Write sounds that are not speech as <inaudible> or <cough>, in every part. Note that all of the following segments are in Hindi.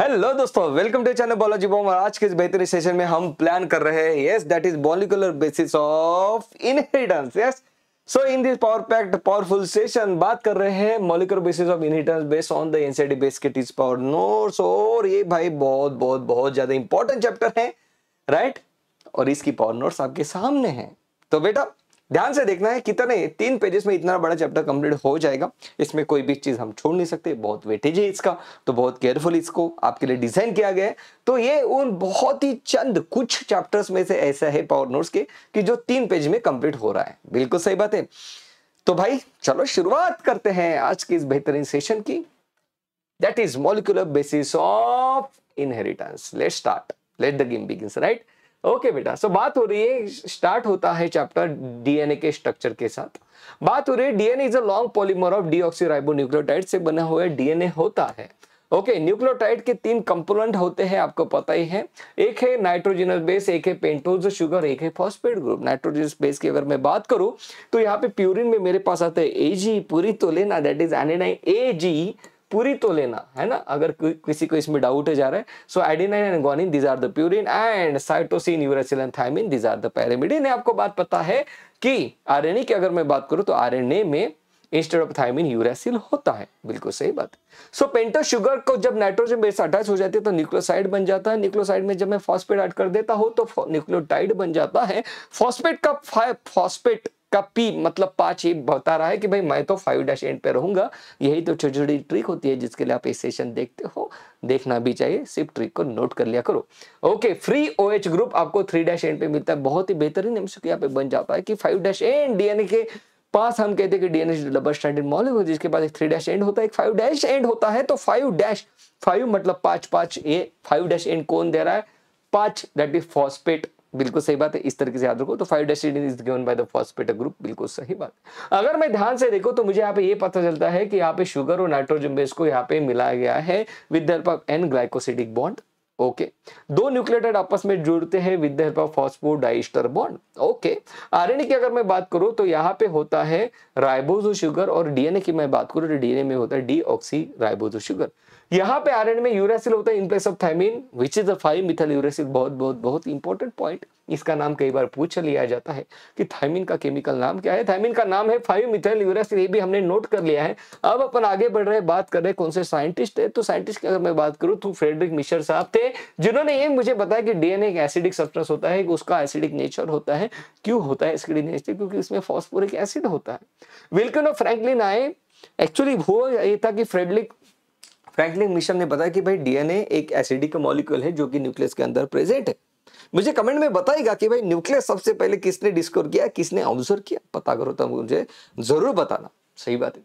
हेलो दोस्तों, welcome to channel biology bomb आज के इस बेहतरीन सेशन में हम प्लान कर रहे हैं। Yes that is molecular basis of inheritance yes so in this power packed powerful session बात कर रहे हैं molecular basis of inheritance based on the NCD base के टीच पावर नोट्स और ये भाई बहुत बहुत बहुत ज़्यादा इंपॉर्टेंट चैप्टर है राइट और इसकी पावर नोट्स आपके सामने है। तो बेटा ध्यान से देखना है कितने, तीन पेजेस में इतना बड़ा चैप्टर कंप्लीट हो जाएगा। इसमें कोई भी चीज़ हम छोड़ नहीं सकते, बहुत वेटेज है इसका तो बहुत केयरफुल इसको आपके लिए डिज़ाइन किया गया है। तो ये उन बहुत ही चंद कुछ चैप्टर्स में से ऐसा है पावर नोट्स के, कि जो तीन पेज में कंप्लीट हो रहा है। बिल्कुल सही बात। है तो भाई, चलो शुरुआत करते हैं आज के इस बेहतरीन सेशन की। That is molecular basis of inheritance let start let the game begins right okay बेटा। सो बात हो रही है स्टार्ट होता है चैप्टर डीएनए के स्ट्रक्चर के साथ। बात हो रही है DNA is a long polymer of deoxyribonucleotide से बना हुआ डीएनए होता है। ओके okay, न्यूक्लियोटाइड के तीन कंपोनेंट होते हैं आपको पता ही है। एक है नाइट्रोजनस बेस एक है पेंटोज शुगर एक है फॉस्फेट ग्रुप नाइट्रोजनस बेस की अगर मैं बात करूँ तो यहाँ पे प्यूरिन में मेरे पास आता है एजी पूरी तो लेना दैट इज़ एनेडाइन एजी पूरी तो लेना, है ना? अगर किसी को इसमें डाउट है जा रहा है so adenine and guanine this are the purine and cytosine uracil and thymine this are the pyrimidine आपको बात पता है कि आरएनए की अगर मैं बात करूँ तो आरएनए में इंस्टेड ऑफ़ थायमिन यूरासिल होता है। बिल्कुल सही बात। सो पेंटो शुगर को जब नाइट्रोजन बेस अटैच हो जाती है तो न्यूक्लियोसाइड बन जाता है। न्यूक्लियोसाइड में जब मैं फॉस्फेट ऐड कर देता हूँ तो न्यूक्लियोटाइड बन जाता है। फॉस्फेट का फॉस्फेट का पी मतलब पाँच ही बता रहा है कि भाई मैं तो फाइव डैश एंड पे रहूँगा। यही तो छोटी छोटी ट्रिक होती है जिसके लिए आप ये सेशन देखते हो। देखना भी चाहिए, सिर्फ़ ट्रिक को नोट कर लिया करो। Okay free O H group आपको थ्री डैश एंड पे मिलता है। बहुत ही बेहतरीन यहाँ पे बन जाता है कि फाइव डैश एंड डीएनए के पास हम कहते हैं कि डीएनए डबल स्टैंडर्ड मॉलिक्यूल जिसके पास एक थ्री डैश एंड होता है। एक फाइव डैश एंड होता है तो फाइव डैश फाइव मतलब पाँच पाँच ये फाइव डैश एंड कौन दे रहा है? पाँच दैट इज़ फॉस्फेट बिल्कुल सही बात है, इस तरीके से याद रखो तो five destiny is given by the phosphate group बिल्कुल सही बात अगर मैं ध्यान से देखो तो मुझे यहाँ पे ये पता चलता है कि यहाँ पे शुगर और नाइट्रोजन बेस को यहाँ पे मिलाया गया है with help of an glycosidic bond okay दो न्यूक्लियोटाइड आपस में जुड़ते हैं with help of phosphodiester bond okay RNA की अगर मैं बात करूँ तो यहाँ पे होता है राइबोजो शुगर और डीएनए की मैं बात करूँ तो डीएनए में होता है डी ऑक्सी राइबोजो शुगर यहाँ पे आरएनए में यूरासिल होता है in place of thymine which is a five methyl uracil बहुत बहुत बहुत इंपॉर्टेंट पॉइंट इसका नाम कई बार पूछ लिया जाता है कि थायमिन का केमिकल नाम क्या है? थायमिन का नाम है फाइव मिथाइल यूरासिल ये भी हमने नोट कर लिया है. अब अपन आगे बढ़ रहे बात कर रहे कौन से साइंटिस्ट है तो साइंटिस्ट की अगर मैं बात करूँ तो फ्रेडरिक मिशर साहब थे, जिन्होंने ये मुझे बताया कि डीएनए एक एसिडिक सब्सटेंस होता है उसका एसिडिक नेचर होता है. क्यों होता है एसिडिक नेचर क्योंकि इसमें फॉस्फोरिक एसिड होता है. विल्किन ऑफ़ फ्रैंकलिन आए. एक्चुअली वो ये था कि फ्रेडरिक फ्रैंकलिन मिशन ने बताया कि भाई डीएनए एक एसिडिक मॉलिक्यूल है जो कि न्यूक्लियस के अंदर प्रेजेंट है। मुझे कमेंट में बताएगा कि भाई न्यूक्लियस सबसे पहले किसने डिस्कवर किया, किसने ऑब्ज़र्व किया? पता करो तो मुझे ज़रूर बताना। सही बात है।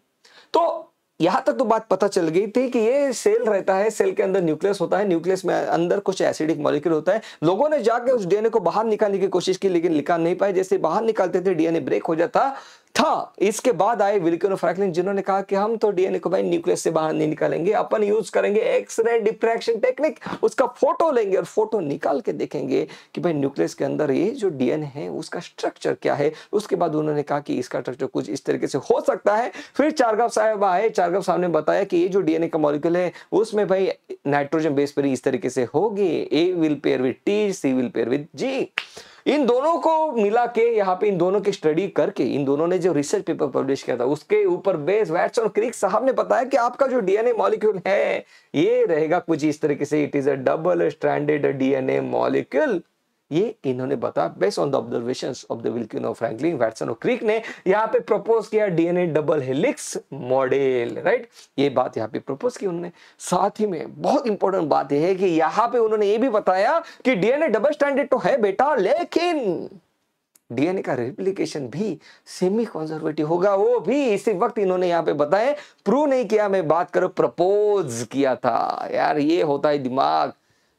तो यहाँ तक तो बात पता चल गई थी कि ये सेल रहता है सेल के अंदर न्यूक्लियस होता है न्यूक्लियस में अंदर कुछ एसिडिक मॉलिक्यूल होता है। लोगों ने जाके उस डीएनए को बाहर निकालने की कोशिश की, लेकिन निकाल नहीं पाए। जैसे बाहर निकालते थे डीएनए ब्रेक हो जाता था। इसके बाद आए विल्किन फ्रैंकलिन, जिन्होंने कहा कि हम तो डीएनए को भाई न्यूक्लियस से बाहर नहीं निकालेंगे, अपन यूज़ करेंगे एक्सरे डिफ्रैक्शन टेक्निक, उसका फ़ोटो लेंगे और फ़ोटो निकाल के देखेंगे कि भाई न्यूक्लियस के अंदर ये जो डीएनए है, उसका स्ट्रक्चर क्या है। उसके बाद उन्होंने कहा कि इसका स्ट्रक्चर कुछ इस तरीके से हो सकता है। फिर चारगाव साहब आए, चारगाव साहब ने बताया कि ये जो डीएनए का मॉलिक्यूल है, उसमें भाई नाइट्रोजन बेस पर इस तरीके से होगी A will pair with T C will pair with G इन दोनों को मिला के, यहाँ पे इन दोनों की स्टडी करके, इन दोनों ने जो रिसर्च पेपर पब्लिश किया था, उसके ऊपर बेस वैट्स और क्रिक साहब ने बताया कि आपका जो डीएनए मॉलिक्यूल है, ये रहेगा कुछ इस तरीके से it is a double stranded DNA molecule ये इन्होंने बताया based on the observation of the Wilkin of Franklin Watson और क्रिक ने यहाँ पे प्रपोज किया DNA double helix model right ये बात यहाँ पे प्रपोज की उन्होंने। साथ ही में बहुत इंपॉर्टेंट बात यह है कि यहाँ पे उन्होंने ये भी बताया कि डीएनए डबल स्टैंडर्ड तो है बेटा, लेकिन डीएनए का रिप्लिकेशन भी सेमी कंजर्वेटिव होगा। वो भी इसी वक्त इन्होंने यहाँ पे बताया। प्रूव नहीं किया, मैं बात करो प्रपोज किया था। यार ये होता है दिमाग।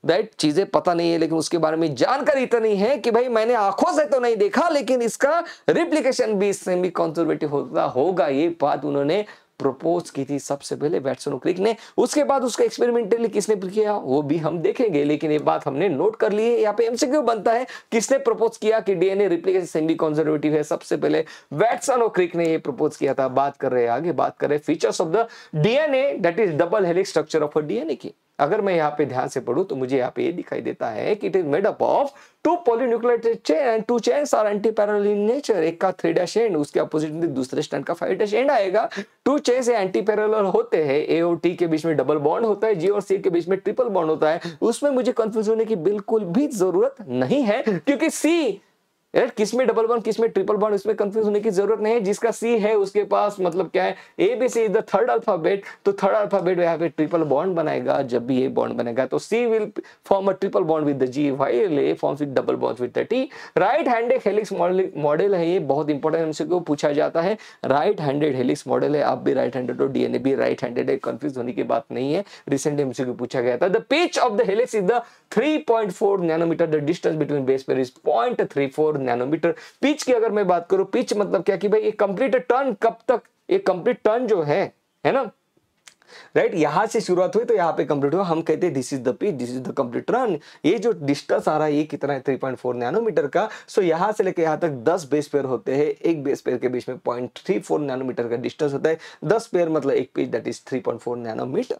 दैट चीज़ें पता नहीं है, लेकिन उसके बारे में जानकारी इतनी है कि भाई मैंने आँखों से तो नहीं देखा, लेकिन इसका रिप्लीकेशन भी सेमी कंजर्वेटिव होगा होगा। ये बात उन्होंने प्रपोज की थी सबसे पहले वैटसन क्रिक ने। उसके बाद उसका एक्सपेरिमेंटली किसने किया, वो भी हम देखेंगे, लेकिन ये बात हमने नोट कर ली है। यहाँ पे एमसीक्यू बनता है। किसने प्रपोज किया कि डीएनए रिप्लिकेशन सेमी कंजर्वेटिव है? सबसे पहले वैटसन और क्रिक ने ये प्रपोज किया था। बात कर रहे हैं आगे, बात कर features of the DNA that is double helix structure of a DNA की। अगर मैं यहाँ पे ध्यान से पढ़ू तो मुझे यहाँ पे ये दिखाई देता है कि it is made up of two polynucleotide chain and two chains are anti parallel in nature एक का थ्री डैश एंड उसके अपोजिट में दूसरे स्टैंड का फाइव डैश एंड आएगा। टू चेन्स एंटी पैरेलल होते हैं। ए और टी के बीच में डबल बॉन्ड होता है जी और सी के बीच में ट्रिपल बॉन्ड होता है। उसमें मुझे कंफ्यूज होने की बिल्कुल भी ज़रूरत नहीं है, क्योंकि सी यार, किसमें डबल बॉन्ड किसमें ट्रिपल बॉन्ड इसमें कंफ्यूज होने की ज़रूरत नहीं है। जिसका सी है, उसके पास मतलब क्या है? A B C is the third alphabet तो थर्ड अल्फ़ाबेट यहाँ पे ट्रिपल बॉन्ड बनाएगा। जब भी ये बॉन्ड बनेगा तो C will form a triple bond with the G while A forms with double bond with the T right handed helix model है ये, बहुत इंपॉर्टेंट हमसे को पूछा जाता है। राइट हैंडेड हेलिक्स मॉडल है, आप भी राइट हैंडेड हो डीएनए भी राइट हैंडेड है कंफ्यूज होने की बात नहीं है। रिसेंटली हमसे पूछा गया था। The pitch of the helix is the 3.4 nanometre the distance between base pair is 0.34 nanometre pitch की अगर मैं बात करूँ, पिच मतलब क्या कि भाई ये कंप्लीट टर्न कब तक, ये कंप्लीट टर्न जो है है ना? Right right? यहाँ से शुरुआत हुई तो यहाँ पे कंप्लीट हुआ। हम कहते हैं this is the pitch this is the complete run ये जो डिस्टेंस आ रहा है, ये कितना है? 3.4 नैनोमीटर का। सो so, यहाँ से लेकर यहाँ तक 10 बेस पेयर होते हैं। एक बेस पेयर के बीच में 0.34 नैनोमीटर का डिस्टेंस होता है। 10 पेयर मतलब एक पेज दैट इज़ 3.4 नैनोमीटर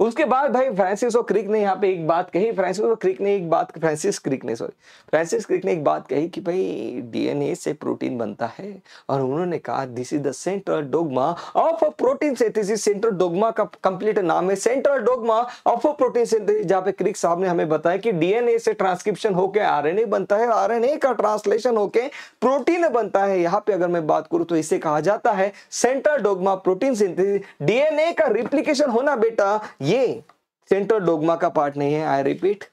उसके बाद भाई फ्रांसिस और क्रिक ने यहाँ पे एक बात कही फ्रांसिस और क्रिक ने एक बात, फ्रांसिस क्रिक ने सॉरी फ्रांसिस क्रिक ने एक बात कही कि भाई डीएनए से प्रोटीन बनता है और उन्होंने कहा this is the central dogma of a protein synthesis central dogma का कंप्लीट नाम है central dogma of a protein synthesis जहाँ पे क्रिक साहब ने हमें बताया कि डीएनए से ट्रांसक्रिप्शन होकर आरएनए बनता है, आरएनए का ट्रांसलेशन होकर प्रोटीन बनता है। यहाँ पे अगर मैं बात करूँ तो इसे कहा जाता है central dogma protein synthesis DNA का रिप्लीकेशन होना बेटा ये सेंट्रल डोगमा का पार्ट नहीं है आई रिपीट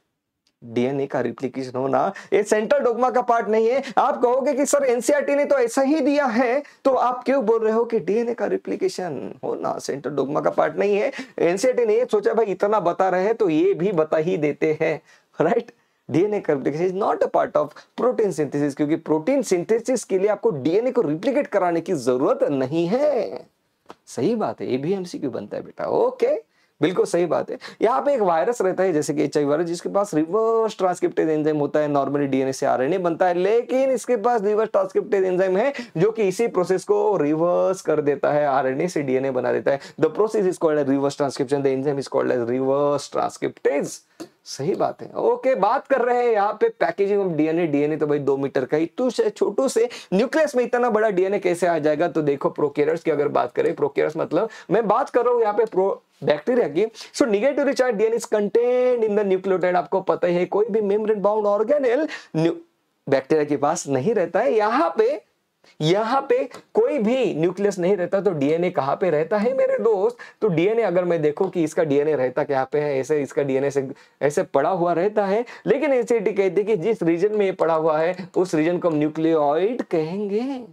डीएनए का रिप्लीकेशन होना, ये सेंट्रल डोगमा का पार्ट नहीं है। आप कहोगे कि सर एनसीआरटी ने तो ऐसा ही दिया है तो आप क्यों बोल रहे हो कि डीएनए का रिप्लीकेशन होना सेंट्रल डोगमा का पार्ट नहीं है? एनसीआरटी ने सोचा, भाई, इतना बता रहे हैं तो ये भी बता ही देते हैं। राइट डीएनए का replication is not a part of protein synthesis क्योंकि प्रोटीन सिंथेसिस के लिए आपको डीएनए को रिप्लीकेट कराने की ज़रूरत नहीं है। सही बात है, ये भी बनता है बेटा। Okay okay? बिल्कुल सही बात है। यहाँ पे एक वायरस रहता है, जैसे कि एच वायरस जिसके पास रिवर्स ट्रांसक्रिप्टेज एंजाइम होता है नॉर्मली डीएनए से आरएनए बनता है, लेकिन इसके पास रिवर्स ट्रांसक्रिप्टेज एंजाइम है, जो कि इसी प्रोसेस को रिवर्स कर देता है आरएनए से डीएनए बना देता है। The process is called reverse transcription the enzyme is called reverse transcriptase सही बात है। ओके, बात कर रहे हैं यहाँ पे पैकेजिंग ऑफ़ डीएनए डीएनए तो भाई दो मीटर का इतू से, छोटू से। न्यूक्लियस में इतना बड़ा डीएनए कैसे आ जाएगा? तो देखो प्रोकेरस की अगर बात करें प्रोकेरस मतलब मैं बात कर रहा हूँ यहाँ पे प्रो बैक्टीरिया की। So negative charge DNA is contained in the nucleotide आपको पता ही है, कोई भी मेम्ब्रेन बाउंड ऑर्गेनेल बैक्टीरिया के पास नहीं रहता है। यहाँ पे यहाँ पे कोई भी न्यूक्लियस नहीं रहता तो डीएनए कहाँ पे रहता है मेरे दोस्त? तो डीएनए अगर मैं देखो कि इसका डीएनए रहता क्या पे है, ऐसे इसका डीएनए से, ऐसे पड़ा हुआ रहता है। लेकिन एनसीटी कहती है कि जिस रीजन में ये पड़ा हुआ है, उस रीजन को हम न्यूक्लियोइड कहेंगे।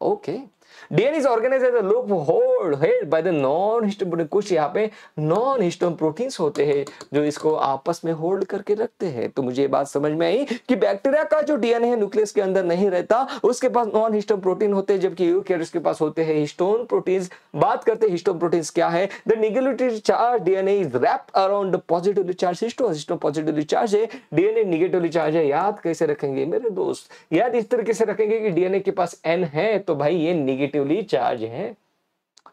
Okay okay. Organized as a loop hold held by the non-histone कुछ यहाँ पे नॉन हिस्टोन प्रोटीन्स होते हैं, जो इसको आपस में होल्ड करके रखते हैं। तो मुझे ये बात समझ में आई कि बैक्टीरिया का जो डीएनए है न्यूक्लियस के अंदर नहीं रहता, उसके पास नॉन हिस्टोन प्रोटीन होते हैं, जबकि यूकैरियोट्स के पास होते हैं हिस्टोन प्रोटीन्स बात करते हैं हिस्टोन प्रोटीन्स क्या है? The negatively charge DNA is around the positively charge histone histone positively charge है डीएनए नेगेटिवली चार्ज है। याद कैसे रखेंगे मेरे दोस्त? याद इस तरीके से रखेंगे कि डीएनए के पास एन है तो भाई ये नेगेटिवली चार्ज है,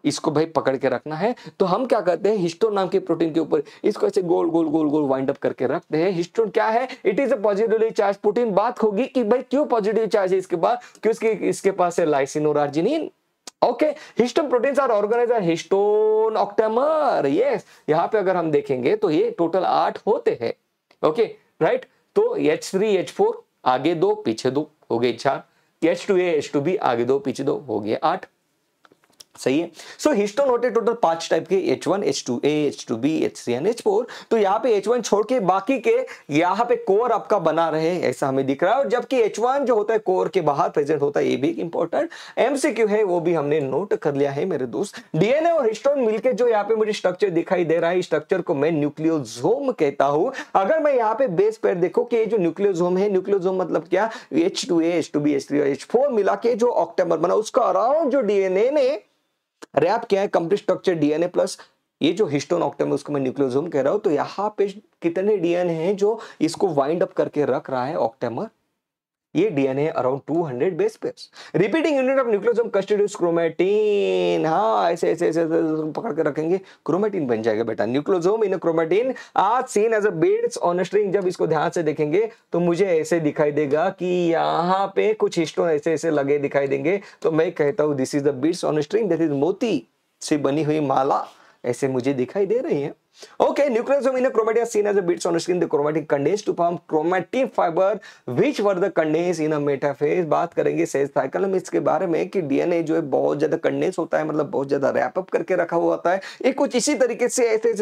इसको भाई पकड़ के रखना है। तो हम क्या करते हैं हिस्टोन नाम के प्रोटीन के ऊपर इसको ऐसे गोल गोल गोल गोल वाइंड अप करके रखते हैं। हिस्टोन क्या है? It is a positively charge protein बात होगी कि भाई क्यों पॉजिटिव चार्ज है इसके बाद? क्योंकि इसके पास है लाइसिन और arginine okay histone proteins are organize histone octamer yes यहाँ पे अगर हम देखेंगे तो ये टोटल आठ होते हैं। ओके राइट तो H3H4 आगे दो, पीछे दो। हो गए चार। H two H two B आगे दो पीछे दो हो गया आठ। सही है? सो हिस्टोन होते टोटल पाँच टाइप के H one H two H two B H C N H four तो यहाँ पे एच वन छोड़ के बाकी के यहाँ पे कोर आपका बना रहे ऐसा हमें दिख रहा है। और जबकि एच वन जो होता है कोर के बाहर प्रेजेंट होता है, ये भी इंपॉर्टेंट एमसीक्यू है, वो भी हमने नोट कर लिया है मेरे दोस्त। डीएनए और हिस्टोन मिलकर जो यहाँ पे मुझे स्ट्रक्चर दिखाई दे रहा है स्ट्रक्चर को मैं न्यूक्लियोजोम कहता हूँ। अगर मैं यहाँ पे बेस पर देखो कि जो न्यूक्लियोजोम है न्यूक्लियोजोम मतलब क्या? H two H two B H three H four मिला के जो ऑक्टेबर बना, उसका अराउंड जो डीएनए ने रैप क्या है कंप्लीट स्ट्रक्चर डीएनए प्लस ये जो हिस्टोन ऑक्टम उसको मैं न्यूक्लियोसोम कह रहा हूँ तो यहाँ पे कितने डीएनए हैं जो इसको वाइंड अप करके रख रहा है ऑक्टेमर ये DNA around 200 base pairs repeating unit of nucleosome constitutes chromatin हाँ ऐसे ऐसे ऐसे पकड़ के रखेंगे क्रोमेटिन बन जाएगा बेटा। Nucleosome in chromatin are seen as a beads on string जब इसको ध्यान से देखेंगे तो मुझे ऐसे दिखाई देगा कि यहाँ पे कुछ हिस्टोन ऐसे ऐसे लगे दिखाई देंगे। तो मैं कहता हूँ this is the beads on string this is मोती से बनी हुई माला। ऐसे मुझे दिखाई दे रही है Okay, nucleosome in a chromatin are seen as a bits on screen. The chromatin condense to form chromatin fiber which the condense in a. बात करेंगे सेज साइकिल में इसके बारे में कि डीएनए जो है बहुत ज़्यादा कंडेंस होता है मतलब बहुत ज़्यादा रैप अप करके रखा हुआ होता है ये कुछ इसी तरीके से ऐसे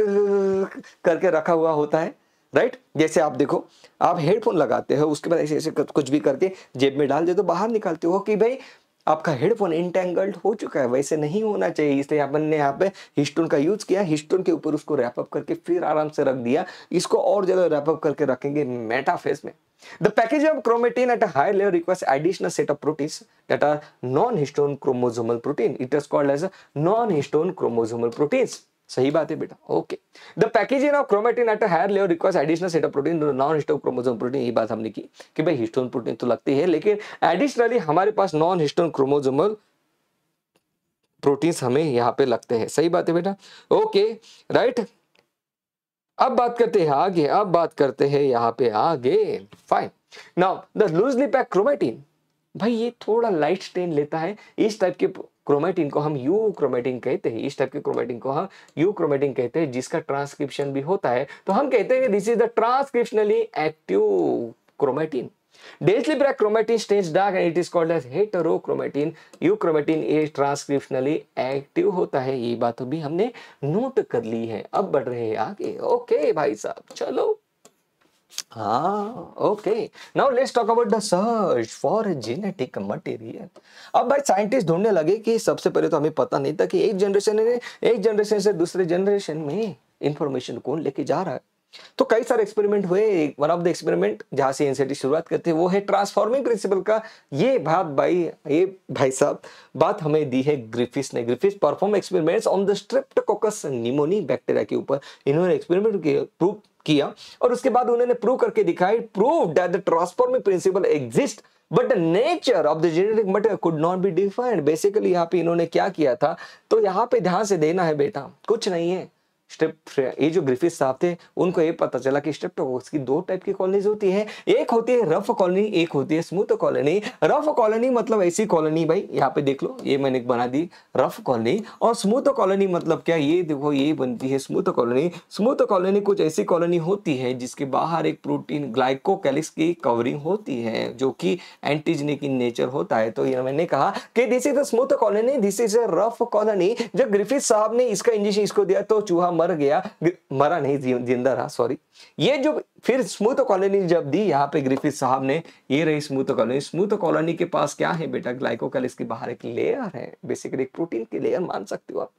करके रखा हुआ होता है राइट right? जैसे आप देखो आप हेडफोन लगाते हो उसके बाद ऐसे ऐसे कुछ भी करके जेब में डाल दे तो बाहर निकालते हो कि भाई आपका हेडफोन इंटेंगल्ड हो चुका है वैसे नहीं होना चाहिए इसलिए अपन ने यहाँ पे हिस्टोन का यूज़ किया हिस्टोन के ऊपर उसको रैपअप करके फिर आराम से रख दिया इसको और ज़्यादा रैपअप करके रखेंगे मेटाफेस में The package of chromatin at a higher level requires additional set of proteins that are non-histone chromosomal protein. It is called as non-histone chromosomal proteins. सही बात है बेटा। Okay the packaging of chromatin at higher level requires additional set of protein non histone chromosome protein ये बात हमने की कि भाई हिस्टोन प्रोटीन तो लगती है, लेकिन एडिशनली हमारे पास नॉन हिस्टोन क्रोमोजोमल प्रोटीन्स हमें यहाँ पे लगते हैं। सही बात है बेटा? ओके राइट अब बात करते हैं आगे, अब बात करते हैं यहाँ पे आगे। Fine now the loosely pack chromatin भाई ये थोड़ा लाइट स्टेन लेता है, इस टाइप के क्रोमेटिन को हम यू क्रोमेटिन कहते हैं, इस टाइप के क्रोमेटिन को हम यू क्रोमेटिन कहते हैं, जिसका ट्रांसक्रिप्शन भी होता है। तो हम कहते हैं this is the transcriptionally active chromatin. Packed chromatin stains dark and it is called as heterochromatin. Euchromatin is transcriptionally active होता है, ये बात भी हमने नोट कर ली है। अब बढ़ रहे हैं आगे। ओके भाई साहब, चलो। हाँ okay now let's talk about the search for genetic material अब भाई साइंटिस्ट ढूँढने लगे कि सबसे पहले तो हमें पता नहीं था कि एक जनरेशन ने, एक जनरेशन से दूसरे जनरेशन में इंफॉर्मेशन कौन लेके जा रहा है। तो कई सारे एक्सपेरिमेंट हुए। वन ऑफ़ द एक्सपेरिमेंट जहाँ से एनसीटी शुरुआत करते हैं, वो है ट्रांसफॉर्मिंग प्रिंसिपल का। ये बात भाई, ये भाई साहब, बात हमें दी है ग्रिफिस ने। Griffith perform experiments on the streptococcus pneumoniae bacteria के ऊपर। इन्होंने एक्सपेरिमेंट प्रूव किया और उसके बाद उन्होंने प्रूव करके दिखाई prove that the transforming principle exist but the nature of the genetic material could not be defined basically यहाँ पे इन्होंने क्या किया था? तो यहाँ पे ध्यान से देना है बेटा, कुछ नहीं है। स्ट्रिप ये जो ग्रिफिथ साहब थे, उनको ये पता चला कि स्ट्रिप्टोकोकस की दो टाइप की कॉलोनीज होती है। एक होती है रफ कॉलोनी, एक होती है स्मूथ कॉलोनी। रफ कॉलोनी मतलब ऐसी कॉलोनी भाई, यहाँ पे देख लो, ये मैंने बना दी, रफ कॉलोनी। और स्मूथ कॉलोनी मतलब क्या? ये देखो, ये बनती है स्मूथ कॉलोनी। स्मूथ कॉलोनी कुछ ऐसी कॉलोनी होती है जिसके बाहर एक प्रोटीन ग्लाइकोकैलिक्स की कवरिंग होती है, जो कि एंटीजनिक इन नेचर होता है। तो ये मैंने कहा कि this is the smooth colony this is a rough colony जब ग्रिफिथ साहब ने इसका इंजेक्शन इसको दिया तो चूहा मर गया मरा नहीं ज़िंदा रहा सॉरी ये जो फिर स्मूथ कॉलोनी जब दी, यहाँ पे ग्रिफिथ साहब ने, ये रही स्मूथ कॉलोनी। स्मूथ कॉलोनी के पास क्या है बेटा? ग्लाइकोकल इसके बाहर एक लेयर है बेसिकली एक प्रोटीन की लेयर मान सकते हो आप।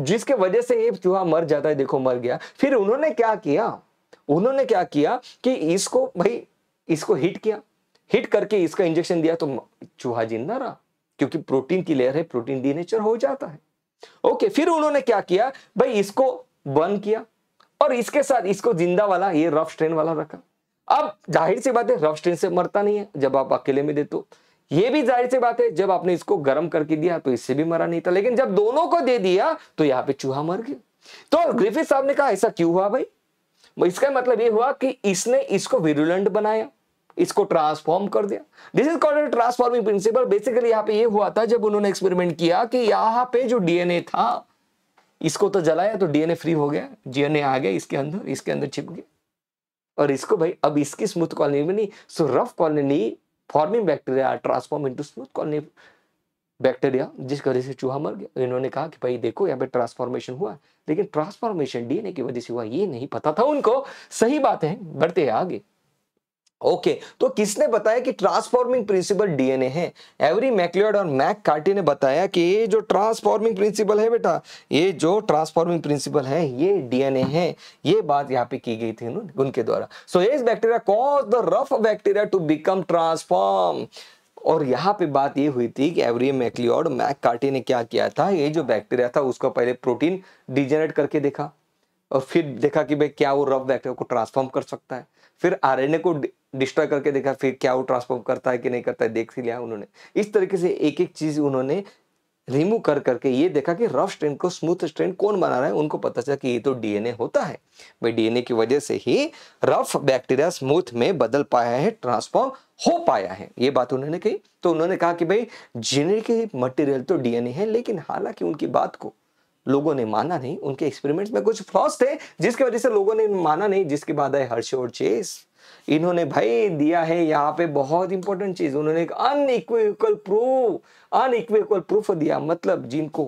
जिसके वजह से ये चूहा मर जाता है, देखो मर गया। फिर उन्होंने क्या किया? उन्होंने क्या किया कि इसको, भाई, इसको हिट किया। हिट करके इसका इंजेक्शन दिया तो चूहा ज़िंदा रहा। क्योंकि प्रोटीन की लेयर है प्रोटीन डी नेचर हो जाता है। ओके फिर उन्होंने क्या किया? भाई, इसको बंद किया और इसके साथ इसको ज़िंदा वाला, ये रफ स्ट्रेन वाला रखा। अब ज़ाहिर सी बात है रफ स्ट्रेन से मरता नहीं है, जब आप अकेले में दे तो ये भी ज़ाहिर सी बात है, जब आपने इसको गर्म करके दिया तो इससे भी मरा नहीं था। लेकिन जब दोनों को दे दिया तो यहाँ पे चूहा मर गया। तो ग्रिफिथ साहब ने कहा, ऐसा क्यों हुआ भाई? इसका मतलब ये हुआ कि इसने इसको विरुलेंट बनाया, इसको ट्रांसफॉर्म कर दिया। This is called transforming principle basically यहाँ पे ये हुआ था, जब उन्होंने एक्सपेरिमेंट किया कि यहाँ पे जो डीएनए था इसको तो जलाया तो डीएनए फ्री हो गया, डीएनए आ गया इसके अंदर इसके अंदर छिप गया। और इसको भाई, अब इसकी स्मूथ कॉलोनी में नहीं, so rough colony forming bacteria, transform into smooth colony bacteria, जिस वजह से चूहा मर गया। इन्होंने कहा कि भाई, देखो यहाँ पे ट्रांसफॉर्मेशन हुआ, लेकिन ट्रांसफॉर्मेशन डीएनए की वजह से हुआ, ये नहीं पता था उनको। सही बात है, बढ़ते आगे। ओके okay, तो किसने बताया कि ट्रांसफॉर्मिंग प्रिंसिपल डीएनए है? एवरी मैक्लियोड और मैक कार्टी ने बताया कि ये जो ट्रांसफॉर्मिंग प्रिंसिपल है बेटा ये जो ट्रांसफॉर्मिंग प्रिंसिपल है ये डीएनए है। ये बात यहाँ पे की गई थी उनके द्वारा। So S bacteria cause the rough bacteria to become transform और यहाँ पे बात ये हुई थी कि एवरी मैक्लियोड मैक कार्टी ने क्या किया था? ये जो बैक्टीरिया था उसको पहले प्रोटीन डिजेनेट करके देखा। और फिर देखा कि भाई क्या वो रफ बैक्टीरिया को ट्रांसफॉर्म कर सकता है। फिर आरएनए को डिस्ट्रॉय करके देखा, फिर क्या वो ट्रांसफॉर्म करता है कि नहीं करता है, देख लिया उन्होंने। इस तरीके से एक एक चीज़ उन्होंने रिमूव कर करके ये देखा कि रफ स्ट्रेन को स्मूथ स्ट्रेन कौन बना रहा है, उनको पता चला कि ये तो डीएनए होता है। भाई, डीएनए की वजह से ही रफ बैक्टीरिया स्मूथ में बदल पाया है, ट्रांसफॉर्म हो पाया है। ये बात उन्होंने कही। तो उन्होंने कहा कि भाई जेनेटिक मटेरियल तो डीएनए है, लेकिन हालाँकि उनकी बात को लोगों ने माना नहीं, उनके एक्सपेरिमेंट्स में कुछ फ्लॉस थे, जिसकी वजह से लोगों ने माना नहीं, जिसके बाद आए हर्ष और चेस। इन्होंने भाई दिया है यहाँ पे बहुत इंपॉर्टेंट चीज़, उन्होंने एक अनइक्विकल प्रूफ अनइक्विकल प्रूफ दिया मतलब जिनको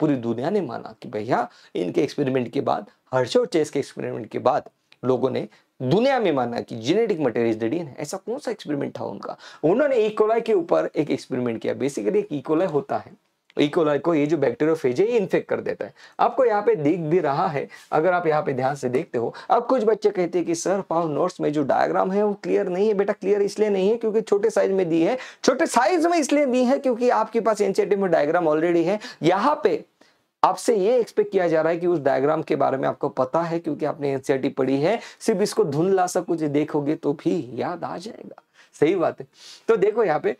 पूरी दुनिया ने माना कि भैया, इनके एक्सपेरिमेंट के बाद, हर्ष और चेस के एक्सपेरिमेंट के बाद लोगों ने दुनिया में माना कि जेनेटिक मटेरियल है ऐसा कौन सा एक्सपेरिमेंट था उनका? उन्होंने इकोलाई के ऊपर एक एक्सपेरिमेंट किया बेसिकली एक इकोलाई होता है। इकोलाई को, ये जो बैक्टीरियोफेज है, ये इन्फेक्ट कर देता है। आपको यहाँ पे दिख भी रहा है, अगर आप यहाँ पे ध्यान से देखते हो। अब कुछ बच्चे कहते हैं कि, सर, पाव नोट्स में जो डायग्राम है, वो क्लियर नहीं है। बेटा क्लियर इसलिए नहीं है क्योंकि छोटे साइज़ में दी है। छोटे साइज़ में इसलिए दी है क्योंकि आपके पास एनसीआरटी में डायग्राम ऑलरेडी है। यहाँ पे आपसे ये एक्सपेक्ट किया जा रहा है कि उस डायग्राम के बारे में आपको पता है क्योंकि आपने एनसीआरटी पढ़ी है। सिर्फ़ इसको धुंधला सा कुछ देखोगे तो भी याद आ जाएगा। सही बात है। तो देखो यहाँ पे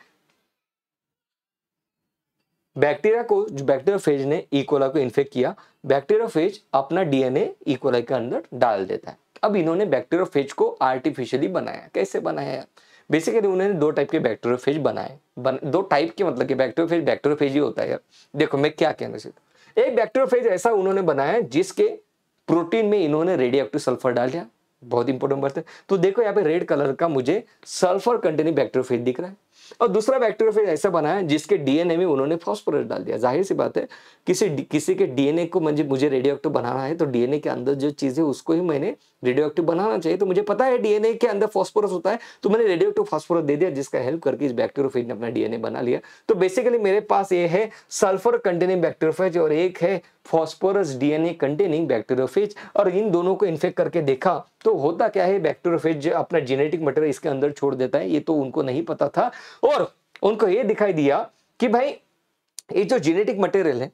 बैक्टीरिया को जो बैक्टीरियोफेज ने इकोला को इन्फेक्ट किया। बैक्टीरिया फ़ेज़ अपना डीएनए इकोला के अंदर डाल देता है। अब इन्होंने बैक्टीरियोफेज को आर्टिफिशियली बनाया। कैसे बनाया? बेसिकली उन्होंने दो टाइप के बैक्टीरियोफेज बनाए। बन, दो टाइप के मतलब कि बैक्टीरियोफेज बैक्टीरियोफेज ही होता है यार। देखो मैं क्या कहना चाहता एक बैक्टीरिया फ़ेज़ ऐसा उन्होंने बनाया जिसके प्रोटीन में इन्होंने रेडियो एक्टिव सल्फ़र डाल दिया। बहुत इंपॉर्टेंट बात है। तो देखो यहाँ पे रेड कलर का मुझे सल्फ़र कंटेनिंग बैक्टीरिया फ़ेज़ दिख रहा है। और दूसरा बैक्टीरिया ऐसा बना है जिसके डीएनए में उन्होंने फॉस्फोरस डाल दिया। ज़ाहिर सी बात है, किसी किसी के डीएनए को मुझे मुझे रेडियो एक्टिव बनाना है तो डीएनए के अंदर जो चीज़ है, उसको ही मैंने रेडियो एक्टिव बनाना चाहिए। तो मुझे पता है डीएनए के अंदर फॉस्फोरस होता है तो मैंने रेडियो एक्टिव फॉस्फोरस दे दिया, जिसका हेल्प करके इस बैक्टीरियोफेज ने अपना डीएनए बना लिया। तो बेसिकली मेरे पास ये है सल्फ़र कंटेनिंग बैक्टीरियोफेज और एक है फॉस्फोरस डीएनए कंटेनिंग बैक्टीरियोफेज और इन दोनों को इन्फेक्ट करके देखा तो होता क्या है बैक्टीरियोफेज अपना जेनेटिक मटेरियल इसके अंदर छोड़ देता है, ये तो उनको नहीं पता था। और उनको ये दिखाई दिया कि भाई, ये जो जेनेटिक मटेरियल है,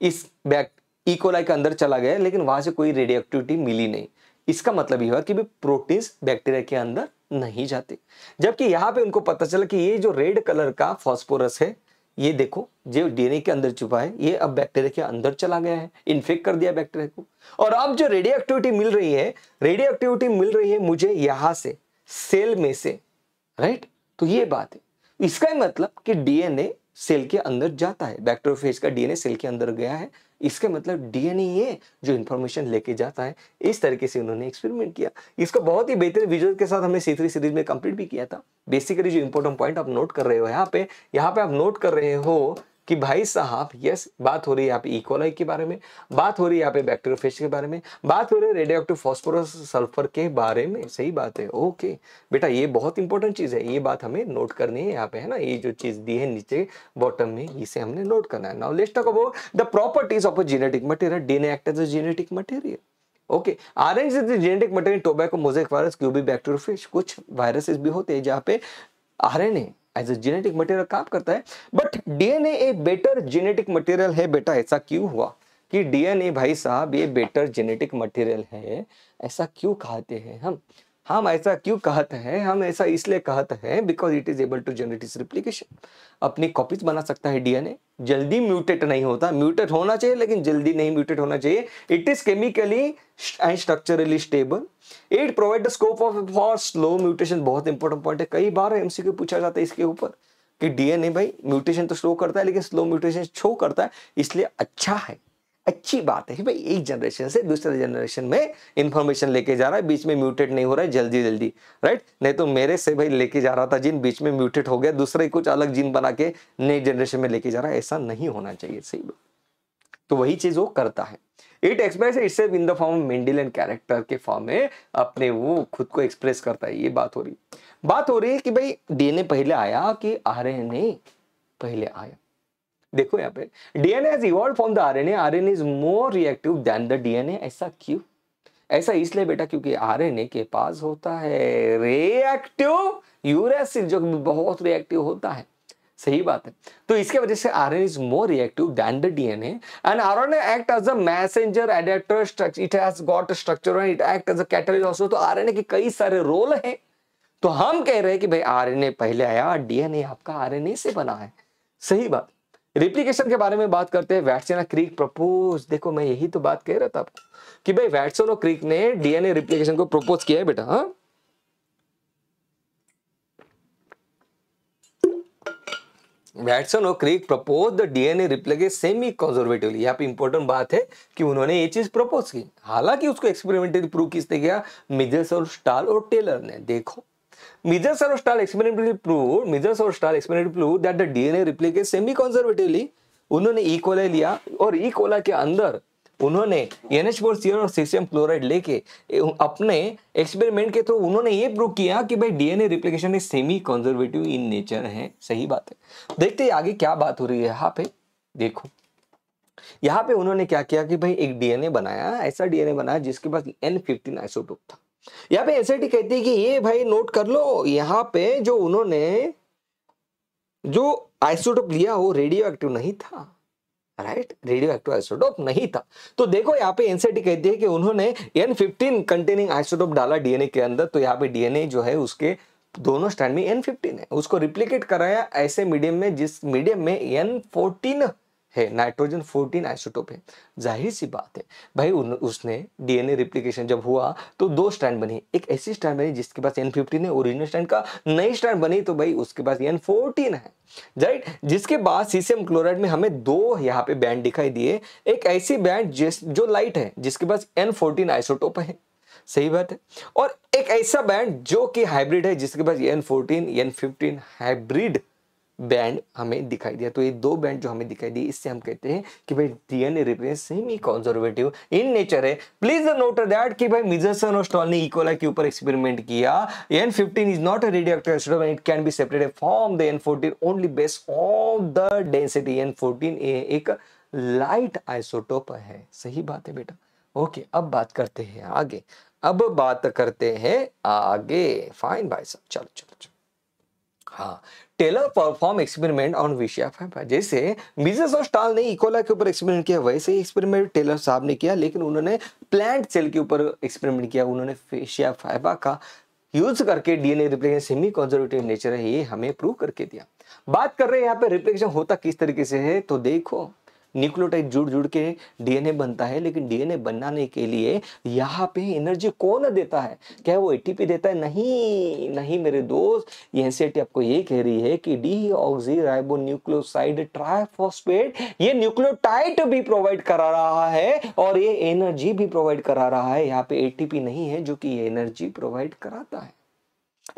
इस बैक इकोलाई के अंदर चला गया लेकिन वहाँ से कोई रेडियो एक्टिविटी मिली नहीं। इसका मतलब यह हुआ कि प्रोटीन्स बैक्टीरिया के अंदर नहीं जाते। जबकि यहाँ पे उनको पता चला कि ये जो रेड कलर का फॉस्फोरस है, ये देखो जो डीएनए के अंदर छुपा है, ये अब बैक्टीरिया के अंदर चला गया है इन्फेक्ट कर दिया बैक्टीरिया को। और अब जो रेडियो एक्टिविटी मिल रही है रेडियो एक्टिविटी मिल रही है मुझे यहाँ से सेल में से राइट तो ये बात है। इसका मतलब कि डीएनए सेल के अंदर जाता है, बैक्टेरियोफेज का डीएनए सेल के अंदर गया है। इसके मतलब डीएनए ये जो इन्फॉर्मेशन लेके जाता है। इस तरीके से उन्होंने एक्सपेरिमेंट किया। इसको बहुत ही बेहतर विजुअल के साथ हमने सी सीरीज़ में कंप्लीट भी किया था। बेसिकली जो इंपॉर्टेंट पॉइंट आप नोट कर रहे हो यहाँ पे यहाँ पे आप नोट कर रहे हो कि भाई साहब यस बात हो रही है यहाँ पे इकोलाई के बारे में, बात हो रही है यहाँ पे बैक्टीरियोफेज के बारे में, बात हो रही है रेडियो एक्टिव फॉस्फोरस सल्फ़र के बारे में। सही बात है ओके बेटा, ये बहुत इंपॉर्टेंट चीज़ है, ये बात हमें नोट करनी है यहाँ पे, है ना? ये जो चीज़ दी है नीचे बॉटम में, इसे हमने नोट करना है। Now let's talk about the properties of a genetic material DNA act as a genetic material okay RNA is the genetic material tobacco mosaic virus QB bacteriophage कुछ वायरसेस भी होते हैं जहाँ पे RNA as a genetic material काम करता है। But DNA a better genetic material है बेटा, ऐसा क्यों हुआ? कि डीएनए भाई साहब, ये बेटर जेनेटिक मटेरियल है, ऐसा क्यों कहते हैं हम? हम ऐसा क्यों कहते हैं? हम ऐसा इसलिए कहते हैं because it is able to generate इस रिप्लीकेशन अपनी कॉपीज बना सकता है डीएनए जल्दी म्यूटेट नहीं होता। म्यूटेट होना चाहिए, लेकिन जल्दी नहीं म्यूटेट होना चाहिए। It is chemically and structurally stable it provide scope of for slow mutation बहुत इंपॉर्टेंट पॉइंट है। कई बार एमसीक्यू पूछा जाता है इसके ऊपर कि डीएनए भाई म्यूटेशन तो स्लो करता है, लेकिन स्लो म्यूटेशन शो करता है। इसलिए अच्छा है। अच्छी बात है। भाई, एक जनरेशन से दूसरे जनरेशन में इंफॉर्मेशन लेके जा रहा है, बीच में म्यूटेट नहीं हो रहा है, जल्दी जल्दी राइट नहीं तो मेरे से भाई लेके जा रहा था जिन बीच में म्यूटेट हो गया, दूसरे कुछ अलग जिन बना के नई जनरेशन में लेके जा रहा है। ऐसा नहीं होना चाहिए, सही बात। तो वही चीज़ वो करता है। It express it in the form Mendelian character के फॉर्म में अपने वो खुद को एक्सप्रेस करता है, ये बात हो रही। बात हो रही है कि भाई डीएनए पहले आया कि आरएनए पहले आया? देखो यहाँ पे DNA has evolve from the RNA RNA is more reactive than the DNA ऐसा क्यों? ऐसा इसलिए बेटा क्योंकि आरएनए के पास होता है रिएक्टिव यूरेसिल जो बहुत रिएक्टिव होता है। सही बात है। तो इसके वजह से RNA is more reactive than the DNA and RNA act as a messenger adapter it has got structure it act as a catalyst also तो आरएनए के कई सारे रोल हैं। तो हम कह रहे हैं कि भाई आरएनए पहले आया डीएनए आपका आरएनए से बना है। सही बात। रिप्लीकेशन के बारे में बात करते हैं वैक्सीन क्रीक प्रपोज देखो, मैं यही तो बात कह रहा था आपको कि भाई वैक्सीन और क्रीक ने डीएनए रिप्लीकेशन को प्रपोज किया है बेटा हाँ? वैटसन और Crick propose the DNA replicate semi conservatively यहाँ पे इंपॉर्टेंट बात है कि उन्होंने ये चीज़ प्रपोज की। हालाँकि उसको एक्सपेरिमेंटली प्रूव किसने किया? मिजर्स और स्टाल और टेलर ने। देखो मिजर्स और स्टाल एक्सपेरिमेंटली प्रूव मिजर्स और Stahl experimentally prove that the DNA replicate semi conservatively उन्होंने ई कोला लिया, और ई कोला के अंदर उन्होंने एन एच फोर और सीसियम क्लोराइड लेके अपने एक्सपेरिमेंट के थ्रू उन्होंने ये प्रूव किया कि भाई DNA replication is semi conservative in nature है, सही बात है। देखते हैं आगे क्या बात हो रही है यहाँ पे, देखो। यहाँ पे उन्होंने क्या किया कि भाई एक डीएनए बनाया, ऐसा डीएनए बनाया जिसके पास एन फिफ्टीन आइसोटोप था। यहाँ पे एसआईटी कहती है कि ये भाई नोट कर लो, यहाँ पे जो उन्होंने जो आइसोटोप लिया वो रेडियो एक्टिव नहीं था राइट रेडियो एक्टिव आइसोटोप नहीं था। तो देखो यहाँ पे एनसीटी कहती है कि उन्होंने एन फिफ्टीन कंटेनिंग आइसोटोप डाला डीएनए के अंदर तो यहाँ पे डीएनए जो है उसके दोनों स्टैंड में एन फिफ्टीन है। उसको रिप्लीकेट कराया ऐसे मीडियम में, जिस मीडियम में एन फोर्टीन है नाइट्रोजन 14 आइसोटोप है। ज़ाहिर सी बात है भाई उन, उसने डीएनए रिप्लिकेशन जब हुआ तो दो स्टैंड बनी एक ऐसी स्टैंड बनी जिसके पास एन फिफ्टीन है ओरिजिनल स्टैंड का नई स्टैंड बनी तो भाई उसके पास एन फोर्टीन है। राइट जिसके बाद सीसीएम क्लोराइड में हमें दो यहाँ पे बैंड दिखाई दिए एक ऐसी बैंड जिस जो लाइट है जिसके पास एन फोर्टीन आइसोटोप है। सही बात है? और एक ऐसा बैंड जो कि हाइब्रिड है जिसके पास N fourteen N fifteen hybrid band हमें दिखाई दिया। तो ये दो बैंड जो हमें दिखाई दी इससे हम कहते हैं कि भाई DNA represent semi conservative in nature है। प्लीज़ नोट दैट कि भाई मिजरसन और स्टॉल ने इकोला के ऊपर एक्सपेरिमेंट किया। N fifteen is not a radioactive isotope it can be separated from the N fourteen only based on the density N fourteen एक लाइट आइसोटोप है। सही बात है बेटा। ओके अब बात करते हैं आगे। अब बात करते हैं आगे। फाइन भाई साहब। चलो चलो चलो। हाँ Taylor perform experiment on Vicia जैसे मिजेस और स्टाल ने इकोला के ऊपर एक्सपेरिमेंट किया, वैसे ही एक्सपेरिमेंट टेलर साहब ने किया, लेकिन उन्होंने प्लांट सेल के ऊपर एक्सपेरिमेंट किया, उन्होंने फेशिया फाइबा का यूज़ करके डीएनए सेमी कंजर्वेटिव नेचर है, ये हमें प्रूव करके दिया। बात कर रहे हैं यहाँ पे रिप्लिकेशन होता किस तरीके से है तो देखो। न्यूक्लियोटाइड जुड़ जुड़ के डीएनए बनता है, लेकिन डीएनए बनाने के लिए यहाँ पे एनर्जी कौन देता है? क्या वो एटीपी देता है? नहीं नहीं मेरे दोस्त एनसीआरटी आपको ये कह रही है कि deoxyribonucleoside triphosphate ये न्यूक्लियोटाइड भी प्रोवाइड करा रहा है और ये एनर्जी भी प्रोवाइड करा रहा है। यहाँ पे एटीपी नहीं है, जो कि एनर्जी प्रोवाइड कराता है।